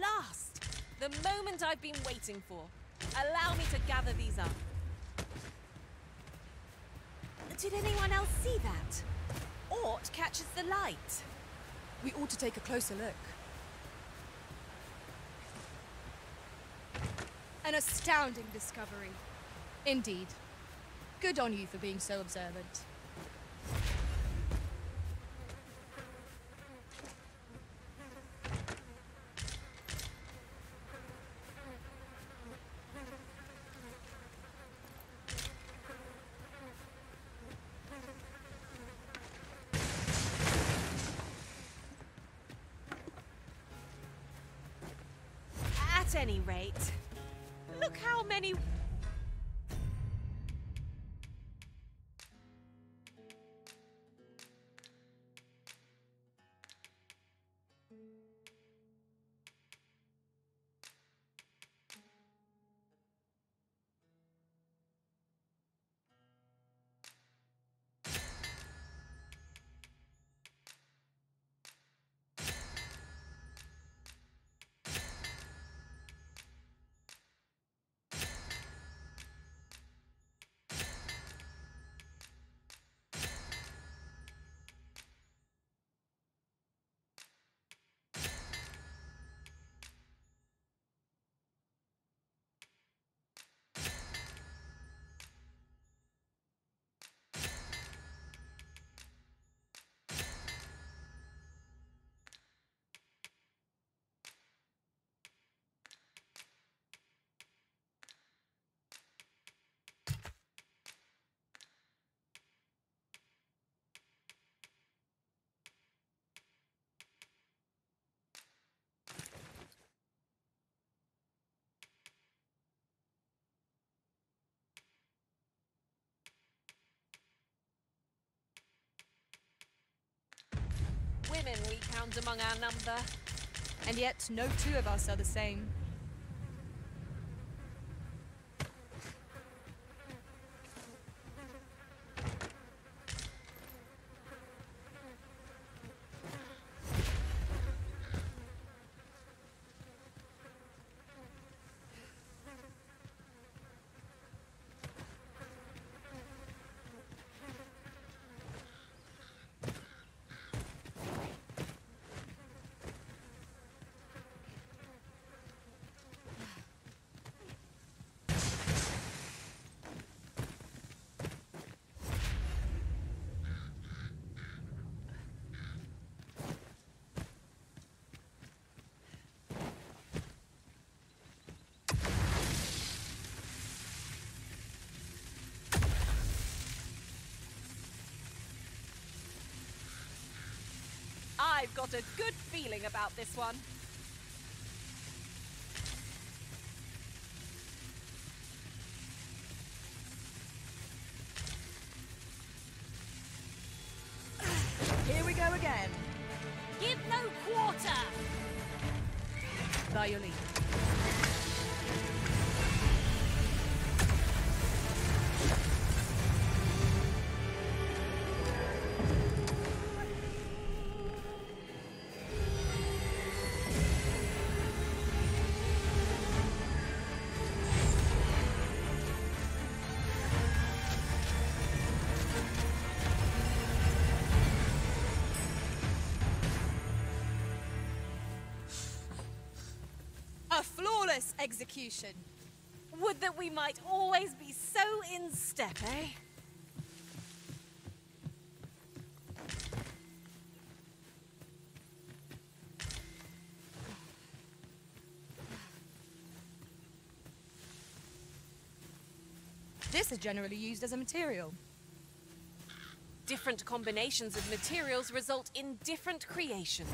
Last! The moment I've been waiting for. Allow me to gather these up. Did anyone else see that? Ort catches the light. We ought to take a closer look. An astounding discovery. Indeed. Good on you for being so observant. Women we count among our number. And yet, no two of us are the same. I've got a good feeling about this one. Execution. Would that we might always be so in step, eh? This is generally used as a material. Different combinations of materials result in different creations.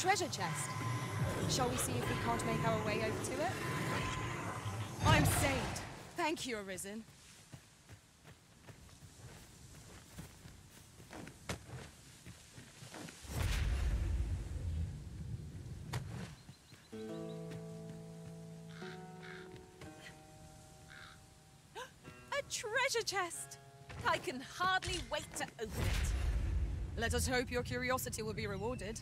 Treasure chest. Shall we see if we can't make our way over to it? I'm saved. Thank you, Arisen. A treasure chest! I can hardly wait to open it. Let us hope your curiosity will be rewarded.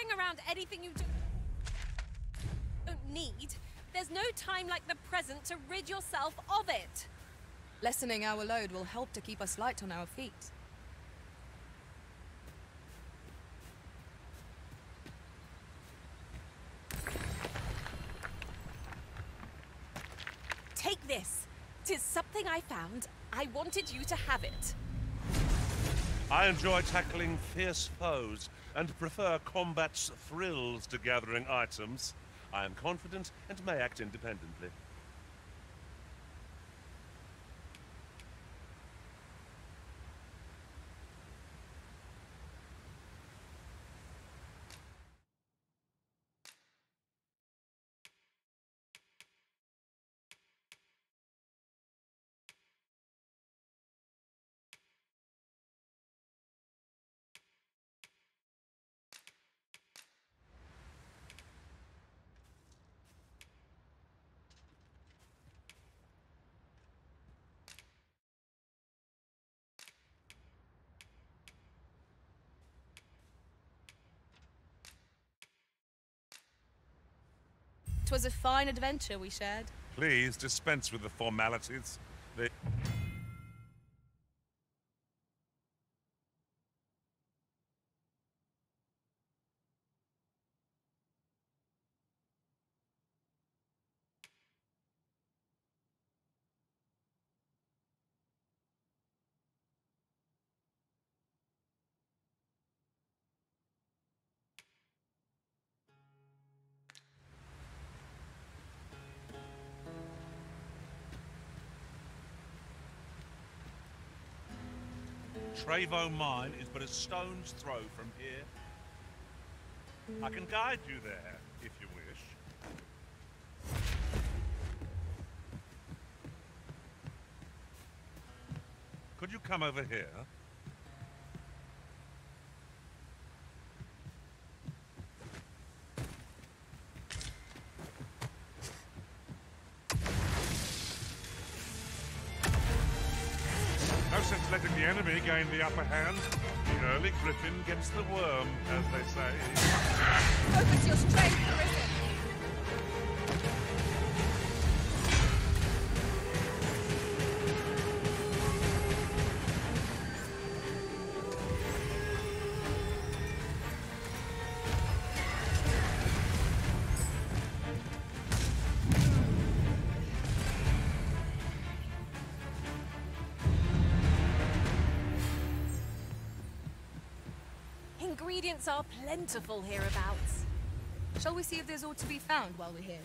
Carrying around anything you do- don't need, there's no time like the present to rid yourself of it. Lessening our load will help to keep us light on our feet. Take this. Tis something I found. I wanted you to have it. I enjoy tackling fierce foes and prefer combat's thrills to gathering items. I am confident and may act independently. Twas a fine adventure we shared. Please dispense with the formalities. They... Trevo Mine is but a stone's throw from here. I can guide you there, if you wish. Could you come over here? The upper hand. The early griffin gets the worm, as they say. Focus your strength, Arisen! Plentiful hereabouts. Shall we see if there's aught to be found while we're here?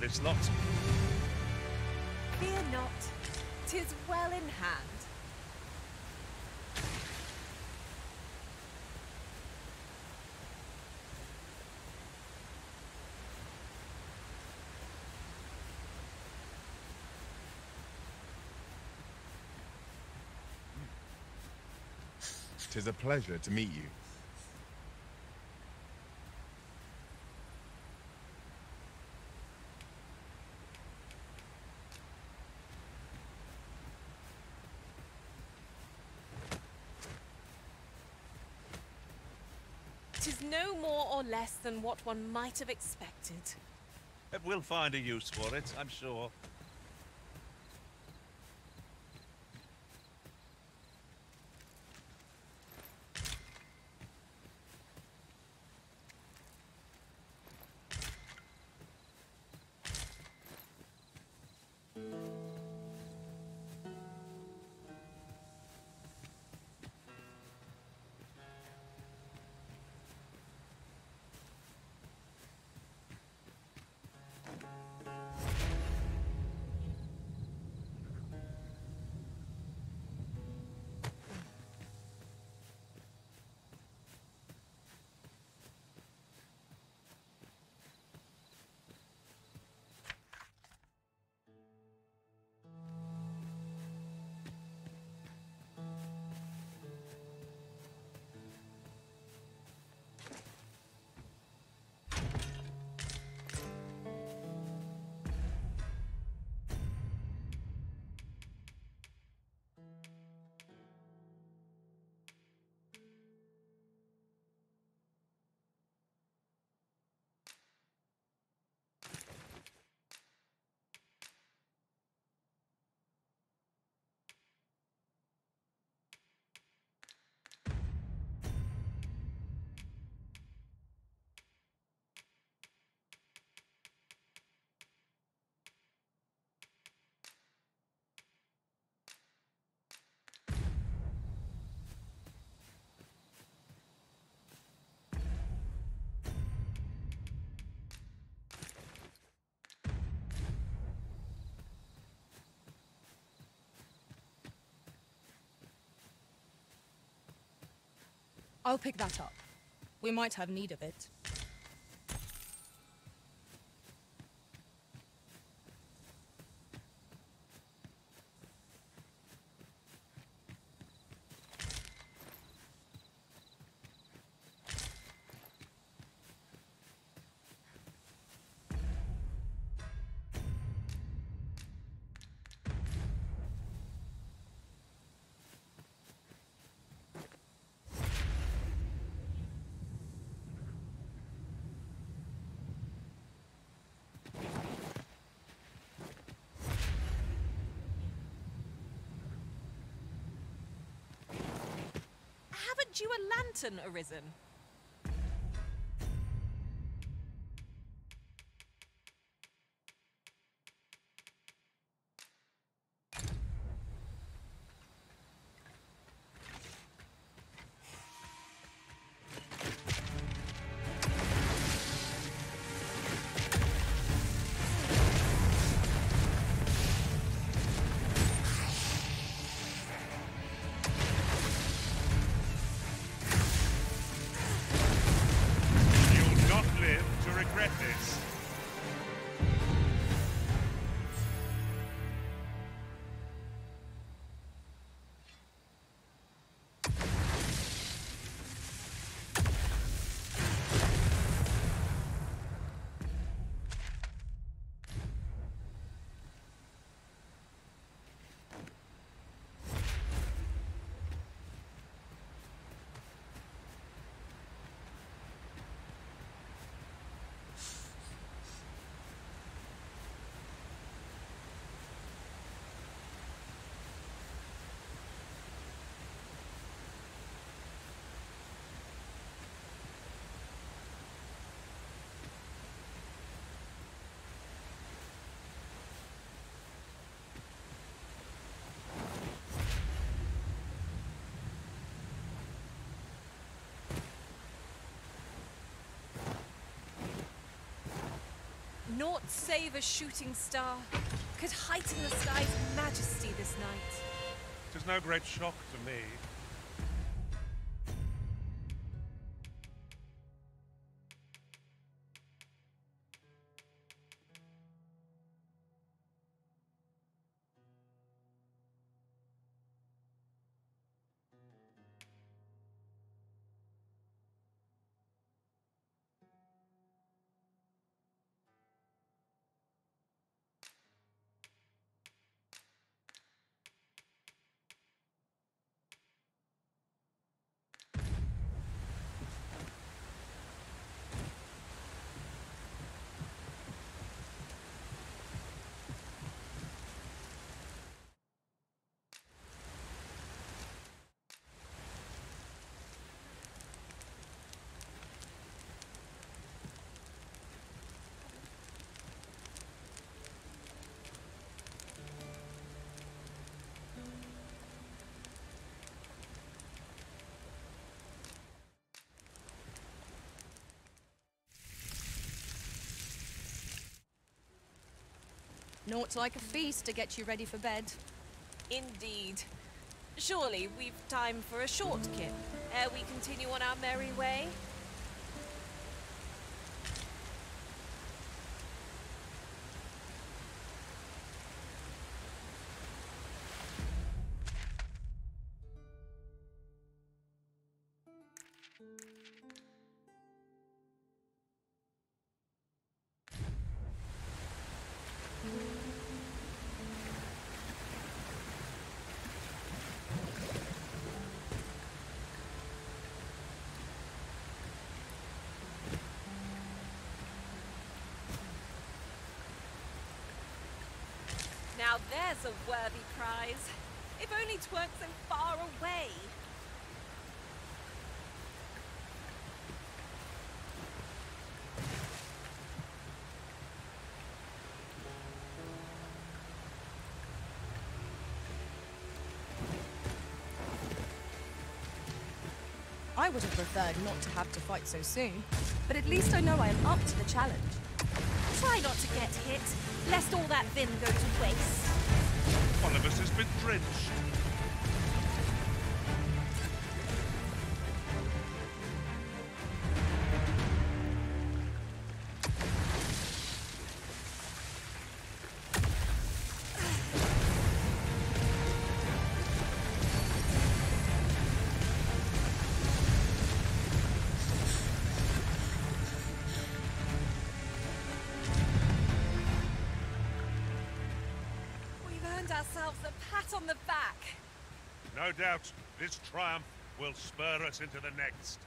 Far with one this lot. Fear not. Tis well in hand. Tis a pleasure to meet you. Tis no more or less than what one might have expected. We'll find a use for it, I'm sure. I'll pick that up. We might have need of it. You a lantern arisen? Naught save a shooting star could heighten the sky's majesty this night. Tis no great shock to me. Naught like a feast to get you ready for bed. Indeed. Surely we've time for a short kip ere we continue on our merry way. There's a worthy prize. If only 'tweren't so far away. I would have preferred not to have to fight so soon, but at least I know I am up to the challenge. Try not to get hit, lest all that vim go to waste. One of us has been drenched. lend ourselves a pat on the back. No doubt this triumph will spur us into the next.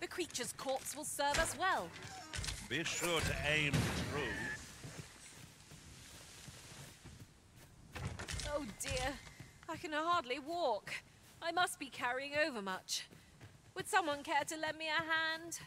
The creature's corpse will serve us well. Be sure to aim true. Dear, I can hardly walk. I must be carrying over much. Would someone care to lend me a hand?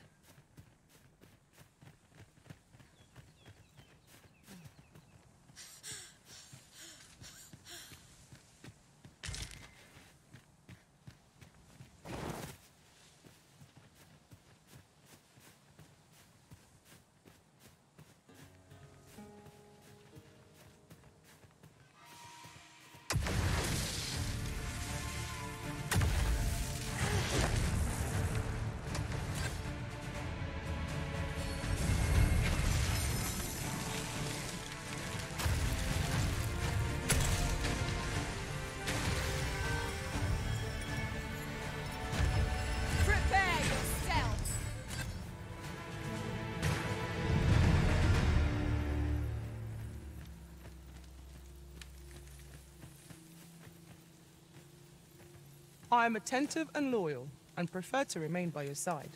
I am attentive and loyal, and prefer to remain by your side.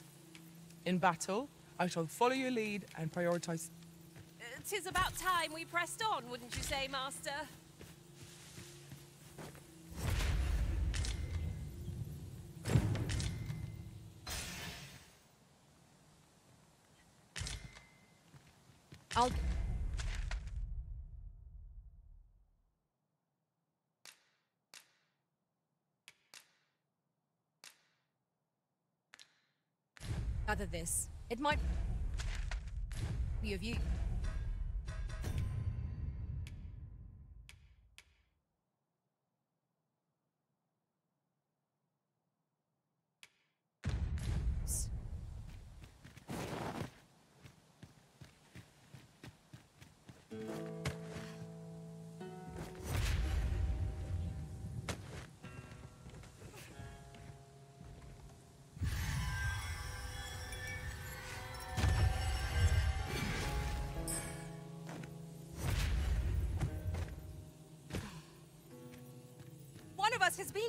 In battle, I shall follow your lead and prioritize. Tis about time we pressed on, wouldn't you say, Master? I'll. Gather this. It might be of you.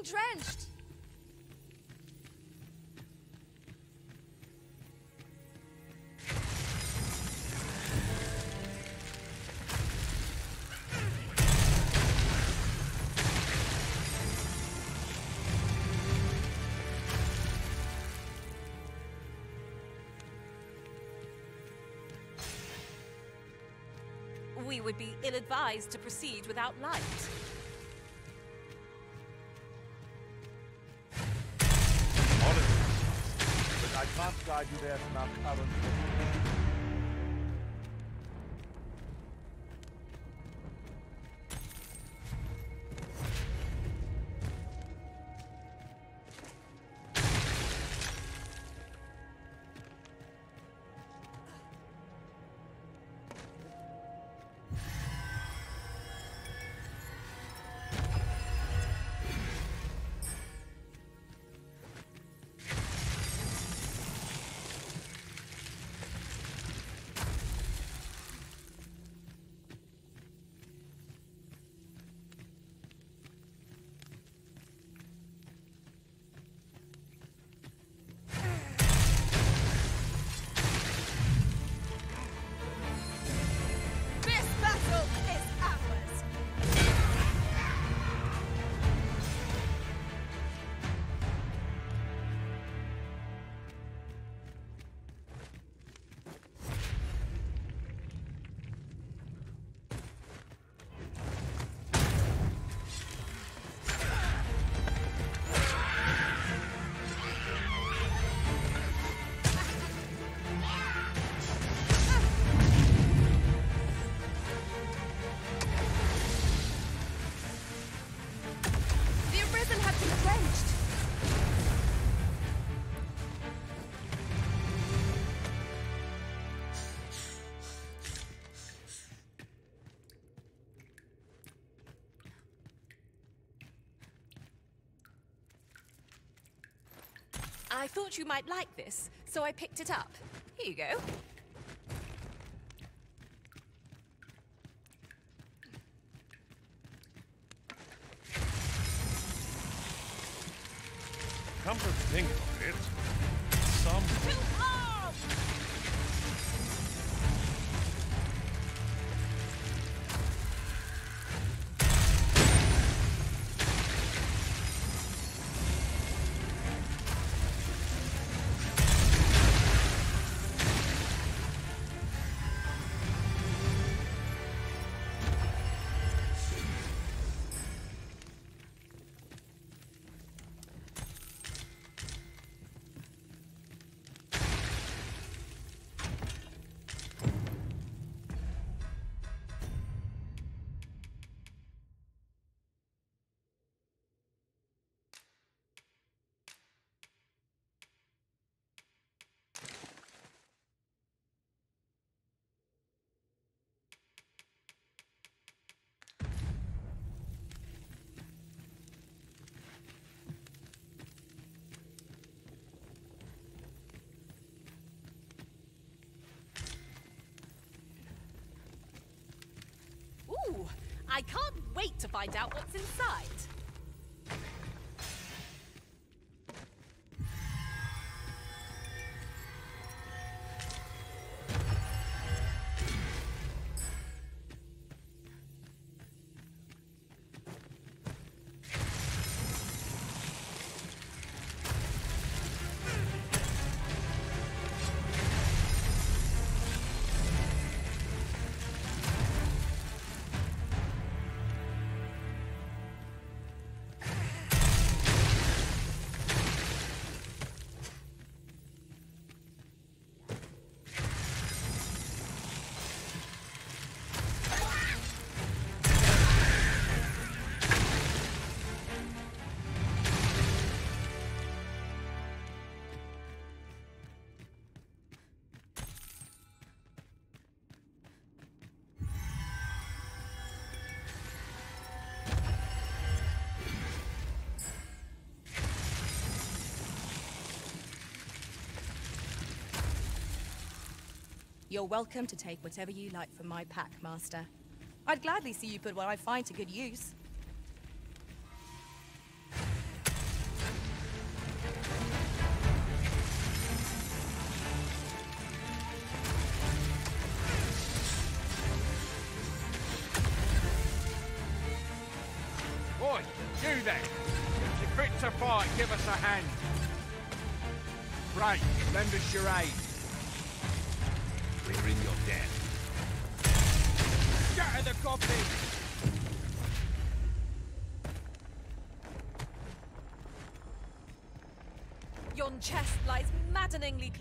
Drenched. We would be ill-advised to proceed without light. I can't guide you I thought you might like this, so I picked it up. Here you go. To I can't wait to find out what's inside. You're welcome to take whatever you like from my pack, Master. I'd gladly see you put what I find to good use. Oi, you there! If you're fit to fight, give us a hand. Right, lend us your aid.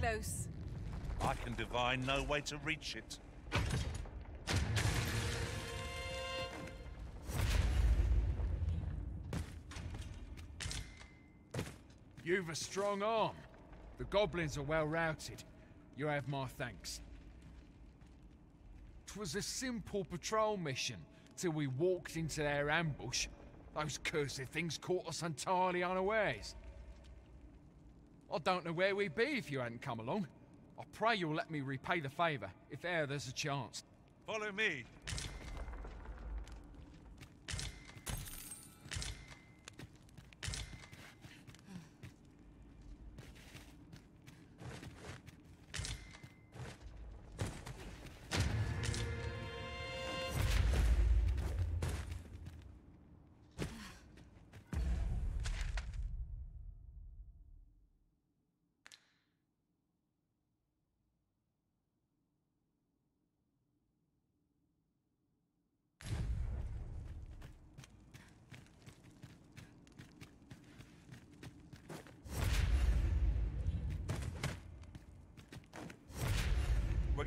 Close. I can divine no way to reach it. You've a strong arm. The goblins are well routed. You have my thanks. 'Twas a simple patrol mission till we walked into their ambush. Those cursed things caught us entirely unawares. I don't know where we'd be if you hadn't come along. I pray you'll let me repay the favour, if e'er there's a chance. Follow me.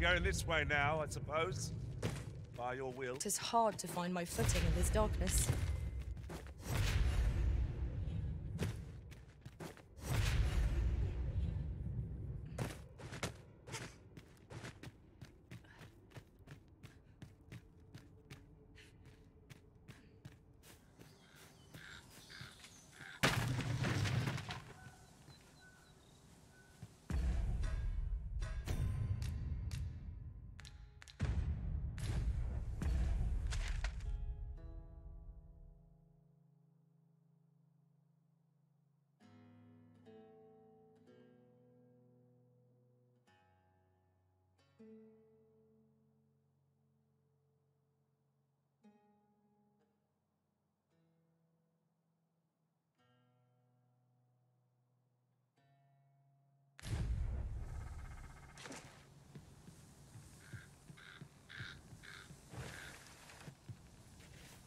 Going this way now, I suppose. By your will. It is hard to find my footing in this darkness.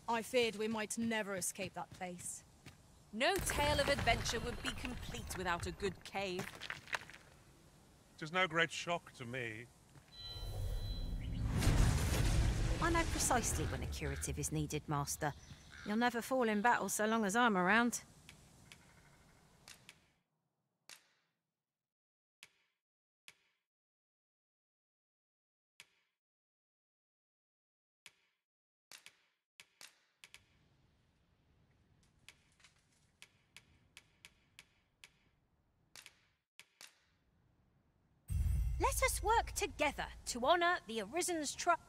I feared we might never escape that place. No tale of adventure would be complete without a good cave. It is no great shock to me. I know precisely when a curative is needed, Master. You'll never fall in battle so long as I'm around. Let us work together to honor the Arisen's trust.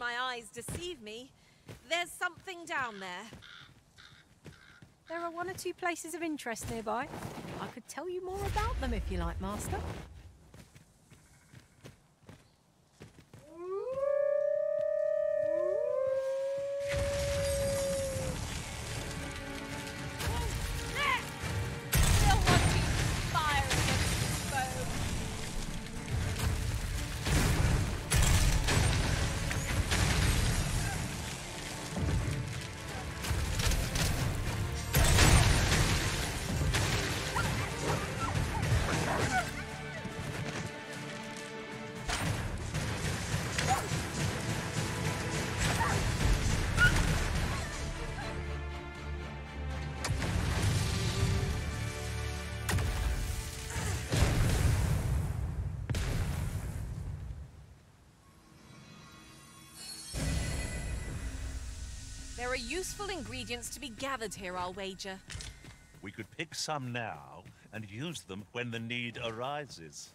My eyes deceive me, there's something down there. There are one or two places of interest nearby. I could tell you more about them if you like, Master. Useful ingredients to be gathered here, I'll wager. We could pick some now and use them when the need arises.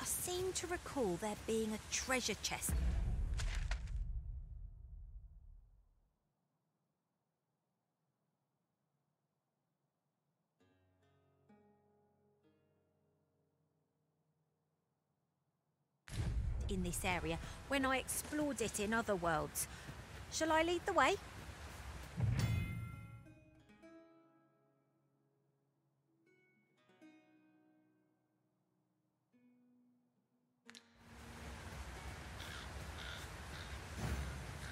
I seem to recall there being a treasure chest. In this area when I explored it in other worlds. Shall I lead the way?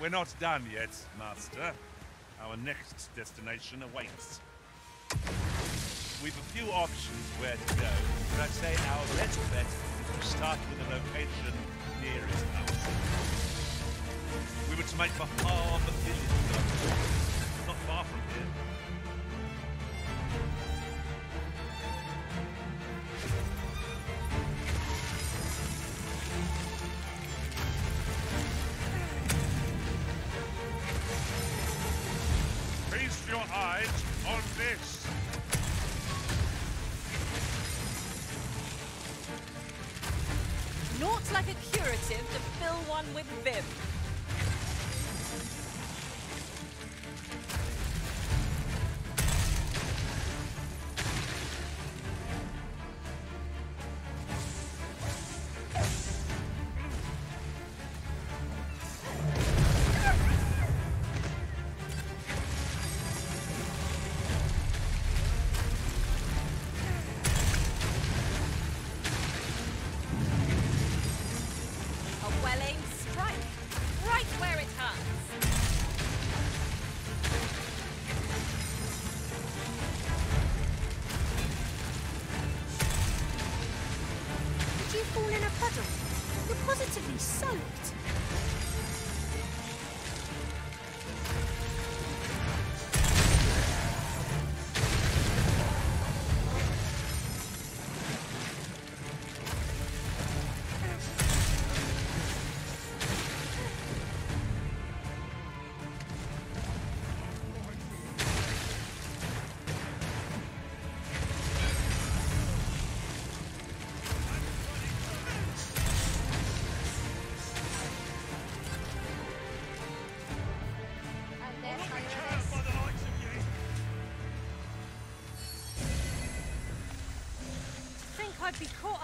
We're not done yet, Master. Our next destination awaits. We've a few options where to go, but I'd say our best bet is to start with a location nearest us. We were to make for Harve Village, though. not far from here. Eyes on this. Naught like a curative to fill one with vim.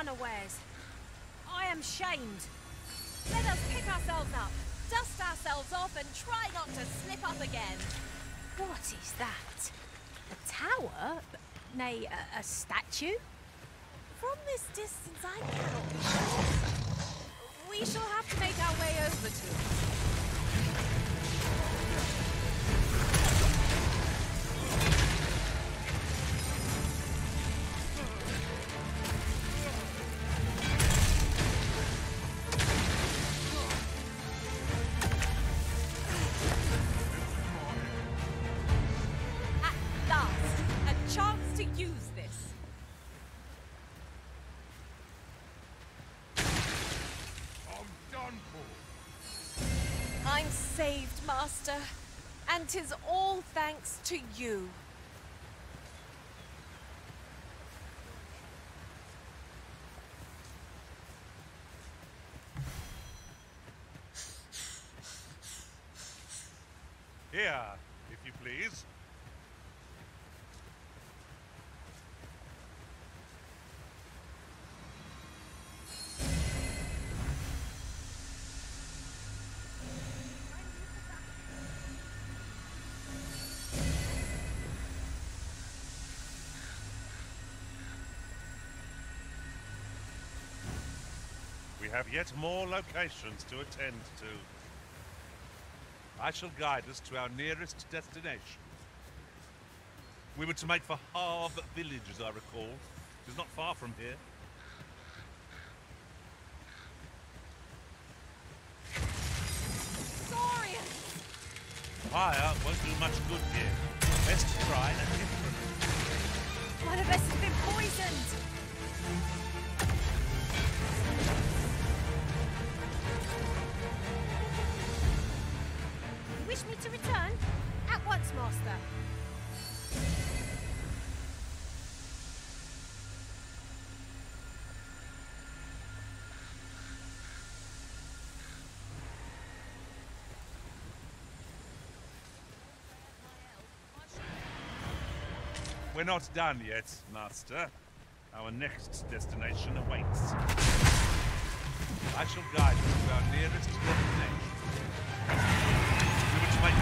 Unawares. I am shamed. Let us pick ourselves up, dust ourselves off, and try not to slip up again. What is that? A tower? Nay, a, a statue? From this distance, I cannot be sure. We shall have to make our way over to it. And 'tis all thanks to you. Here, if you please. Have yet more locations to attend to. I shall guide us to our nearest destination. We were to make for Harve Village, as I recall. It is not far from here. Saurian! Fire won't do much good here. Best try a different. One of us has been poisoned! To return? At once, Master. We're not done yet, Master. Our next destination awaits. I shall guide you to our nearest destination. Like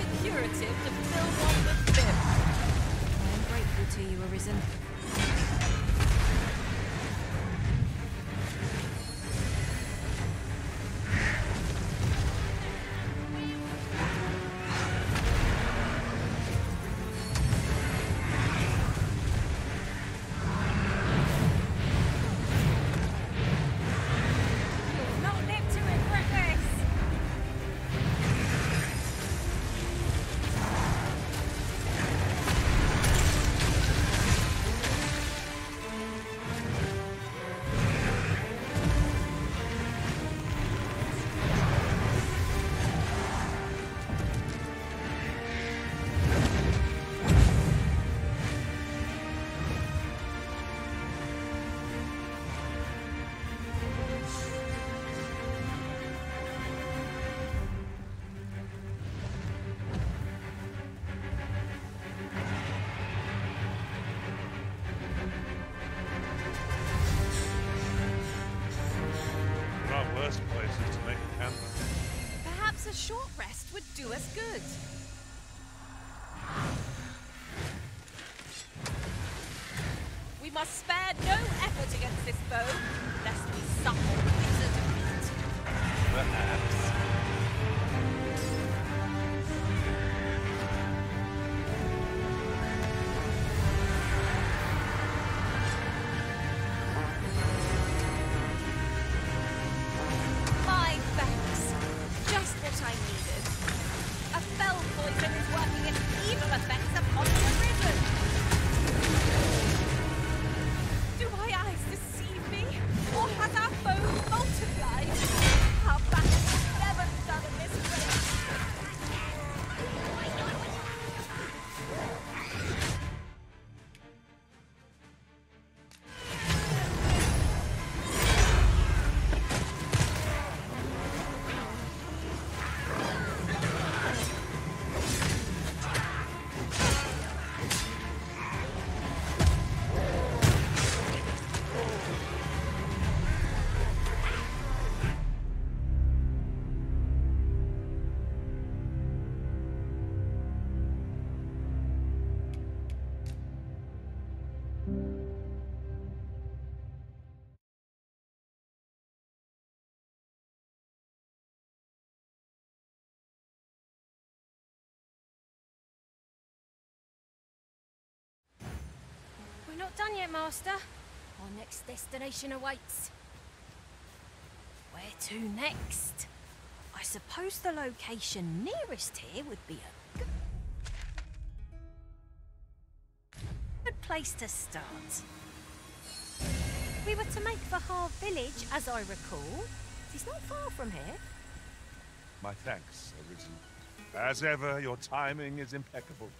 a curative to fill one with vim. I am grateful to you, Arisen. Not done yet, Master. Our next destination awaits. Where to next? I suppose the location nearest here would be a good, place to start. We were to make for Harve Village, as I recall. It's not far from here. My thanks, Arisen. As ever, your timing is impeccable.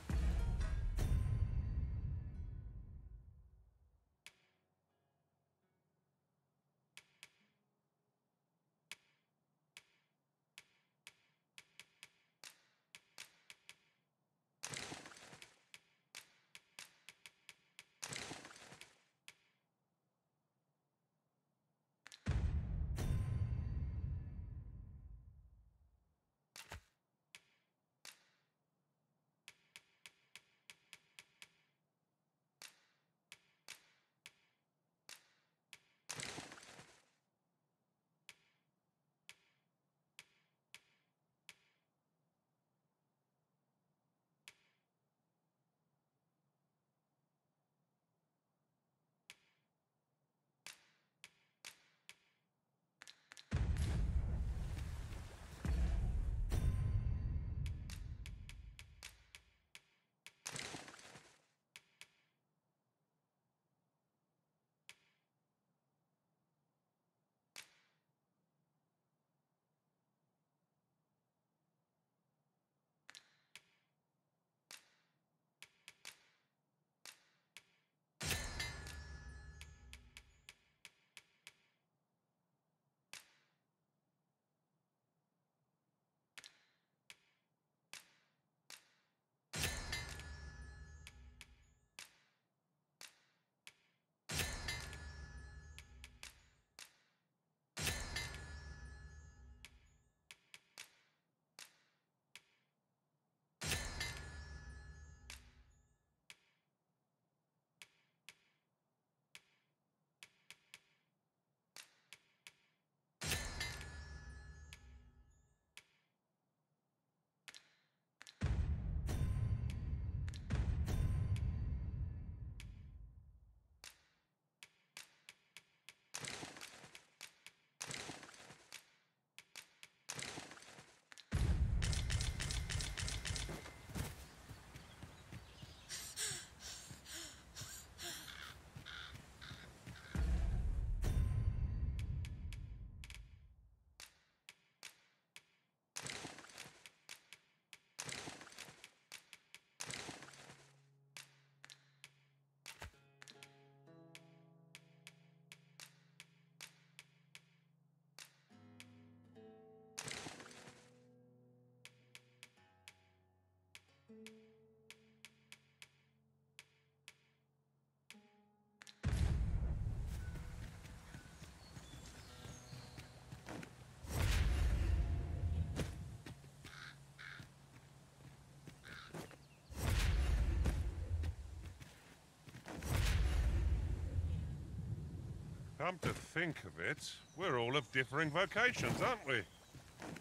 Come to think of it, we're all of differing vocations, aren't we?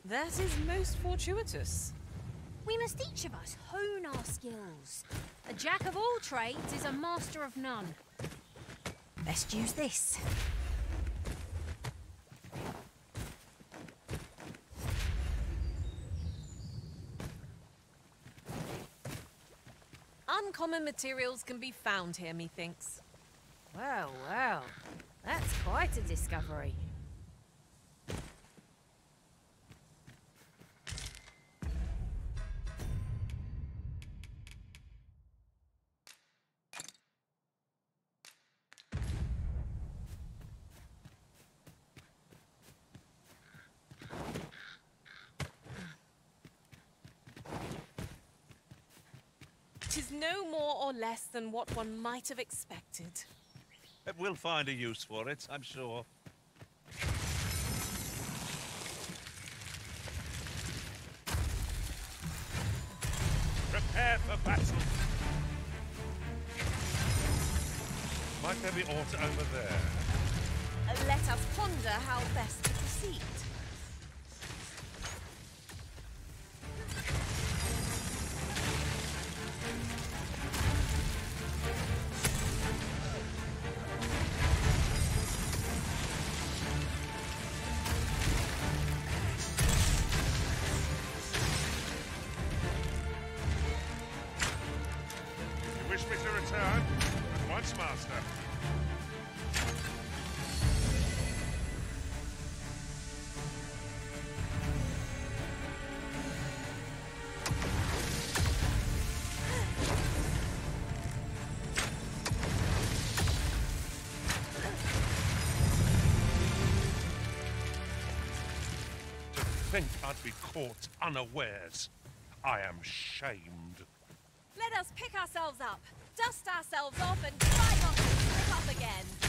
That is most fortuitous. We must each of us hone our skills. A jack of all trades is a master of none. Best use this. Uncommon materials can be found here, methinks. Well, well. That's quite a discovery. Tis no more or less than what one might have expected. We'll find a use for it, I'm sure. Prepare for battle. Might there be aught over there? Let us ponder how best to proceed. I'd be caught unawares. I am shamed. Let us pick ourselves up, dust ourselves off, and to slip up again.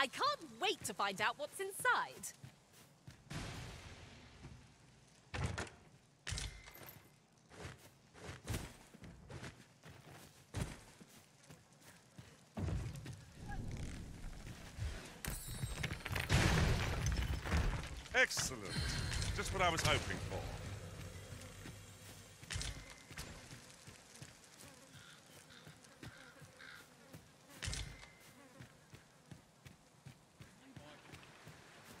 I can't wait to find out what's inside. Excellent. Just what I was hoping for.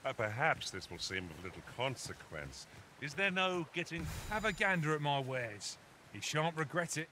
Uh, perhaps this will seem of little consequence. Is there no getting... Have a gander at my wares. You shan't regret it.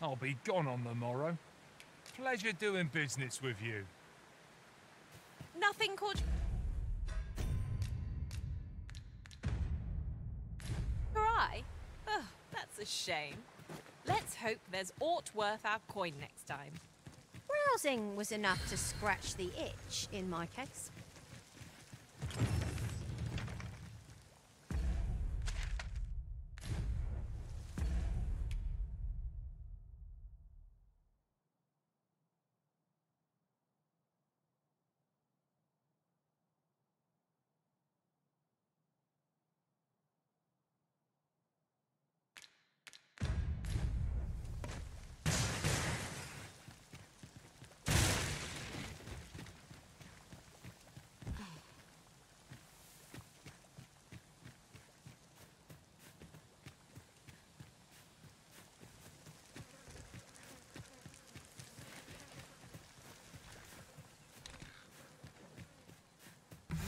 I'll be gone on the morrow. Pleasure doing business with you. Nothing called. Cry? Oh, that's a shame. Let's hope there's aught worth our coin next time. Browsing was enough to scratch the itch in my case.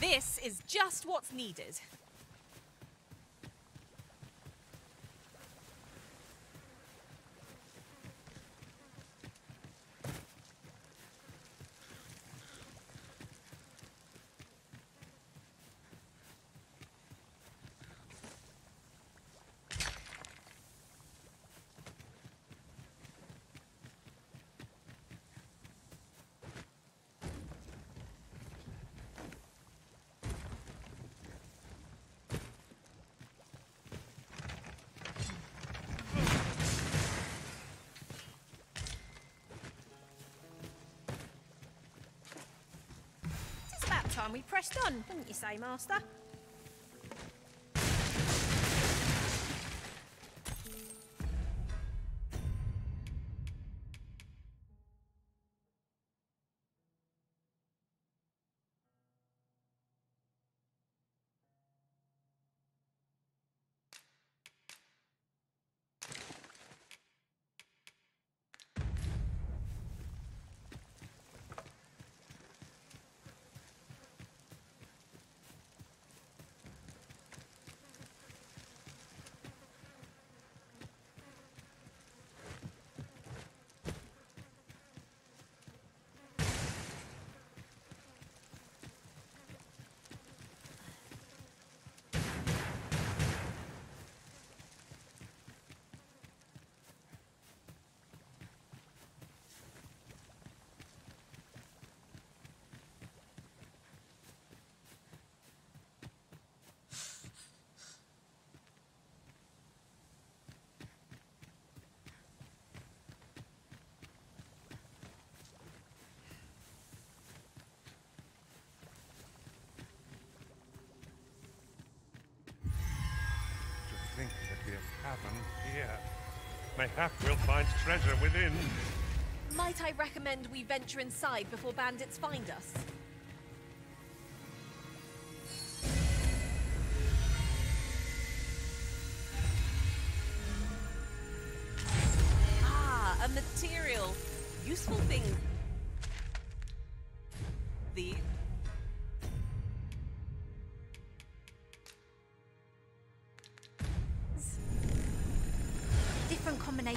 This is just what's needed. It's about time didn't you say, Master? To cavern here. Mayhap we'll find treasure within. Might I recommend we venture inside before bandits find us?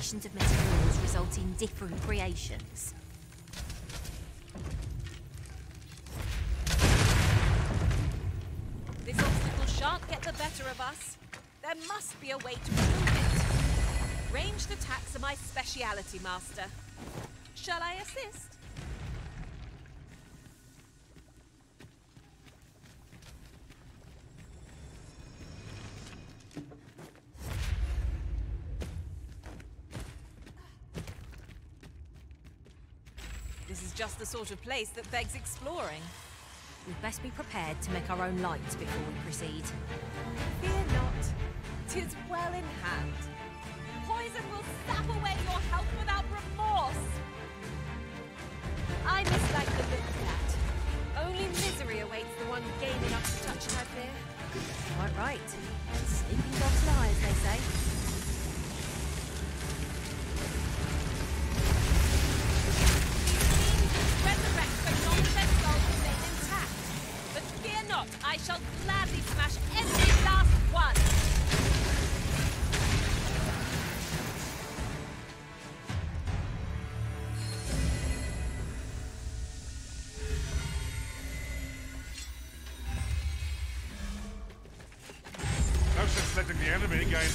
Combinations of materials result in different creations. This obstacle shan't get the better of us. There must be a way to remove it. Ranged attacks are my speciality, Master. Shall I assist? The sort of place that begs exploring. We'd best be prepared to make our own lights before we proceed. Fear not. Tis well in hand. Poison will sap away your health without remorse. I mislike the look of that. Only misery awaits the one game enough to touch I fear. Quite right. Sleeping dogs lie, as they say.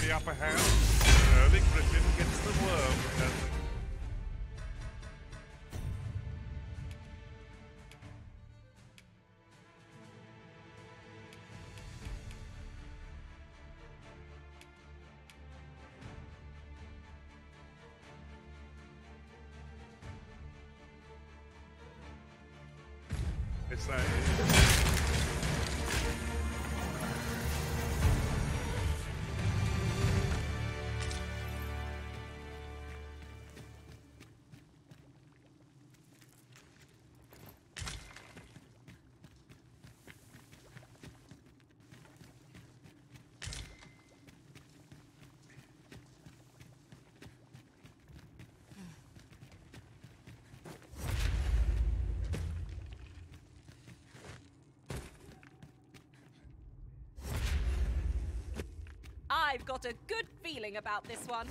The upper hand. Early Griffin gets the. And it's that. I've got a good feeling about this one.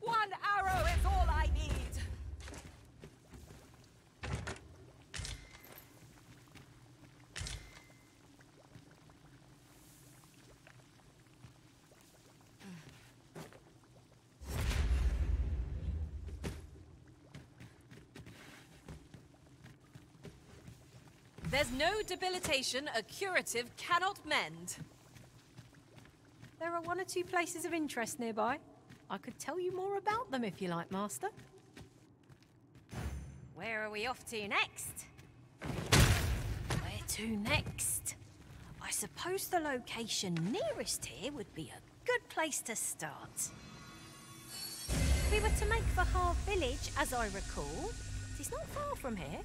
One arrow is all I need. There's no debilitation a curative cannot mend. There are one or two places of interest nearby. I could tell you more about them if you like, Master. Where are we off to next? Where to next? I suppose the location nearest here would be a good place to start. We were to make for Harve Village, as I recall. It's not far from here.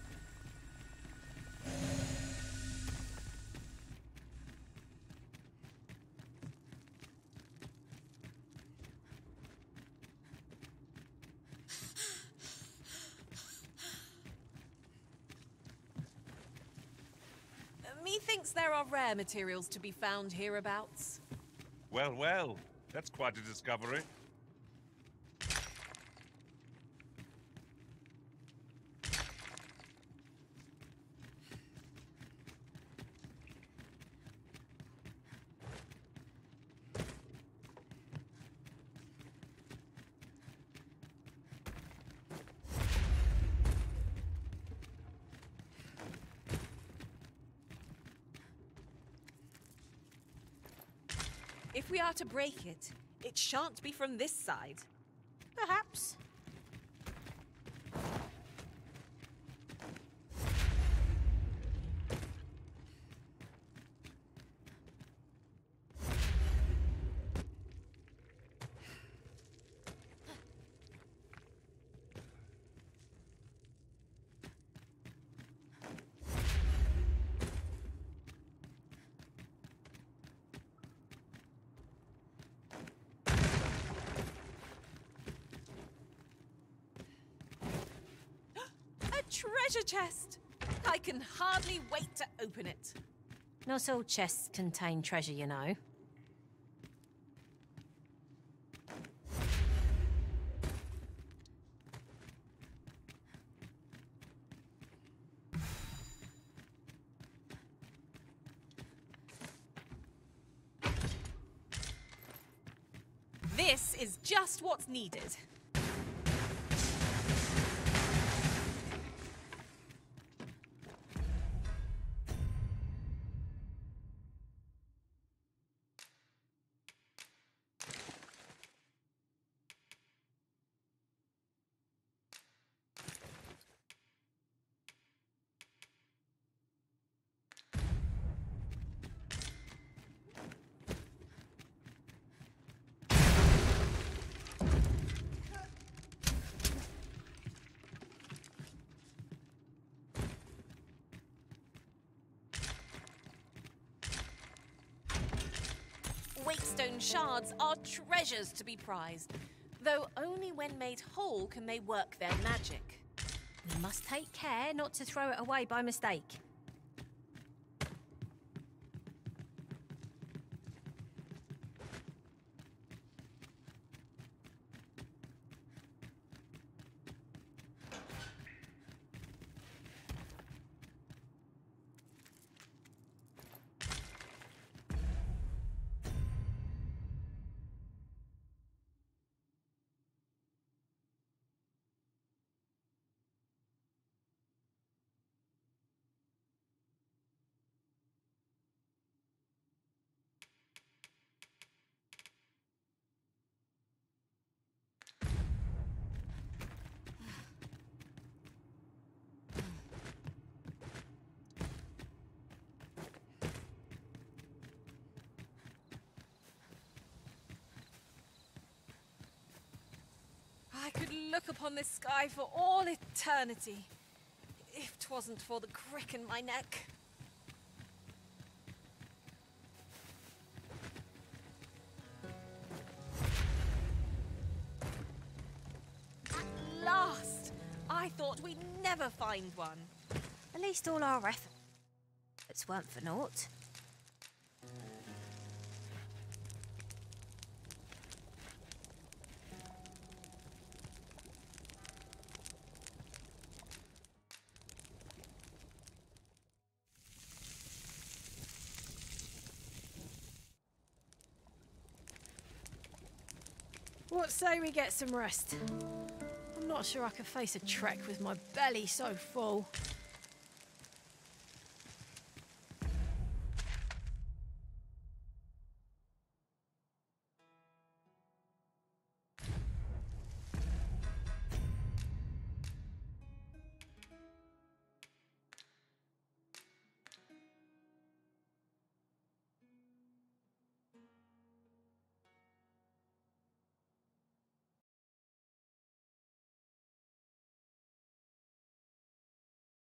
Methinks there are rare materials to be found hereabouts. Well, well, that's quite a discovery. Are to break it, it shan't be from this side. Perhaps. A treasure chest! I can hardly wait to open it. Not all chests contain treasure, you know. Wakestone shards are treasures to be prized, though only when made whole can they work their magic. We must take care not to throw it away by mistake. could look upon this sky for all eternity. If 'twasn't for the crick in my neck. At last! I thought we'd never find one. At least all our efforts weren't for naught. Say we get some rest? I'm not sure I could face a trek with my belly so full.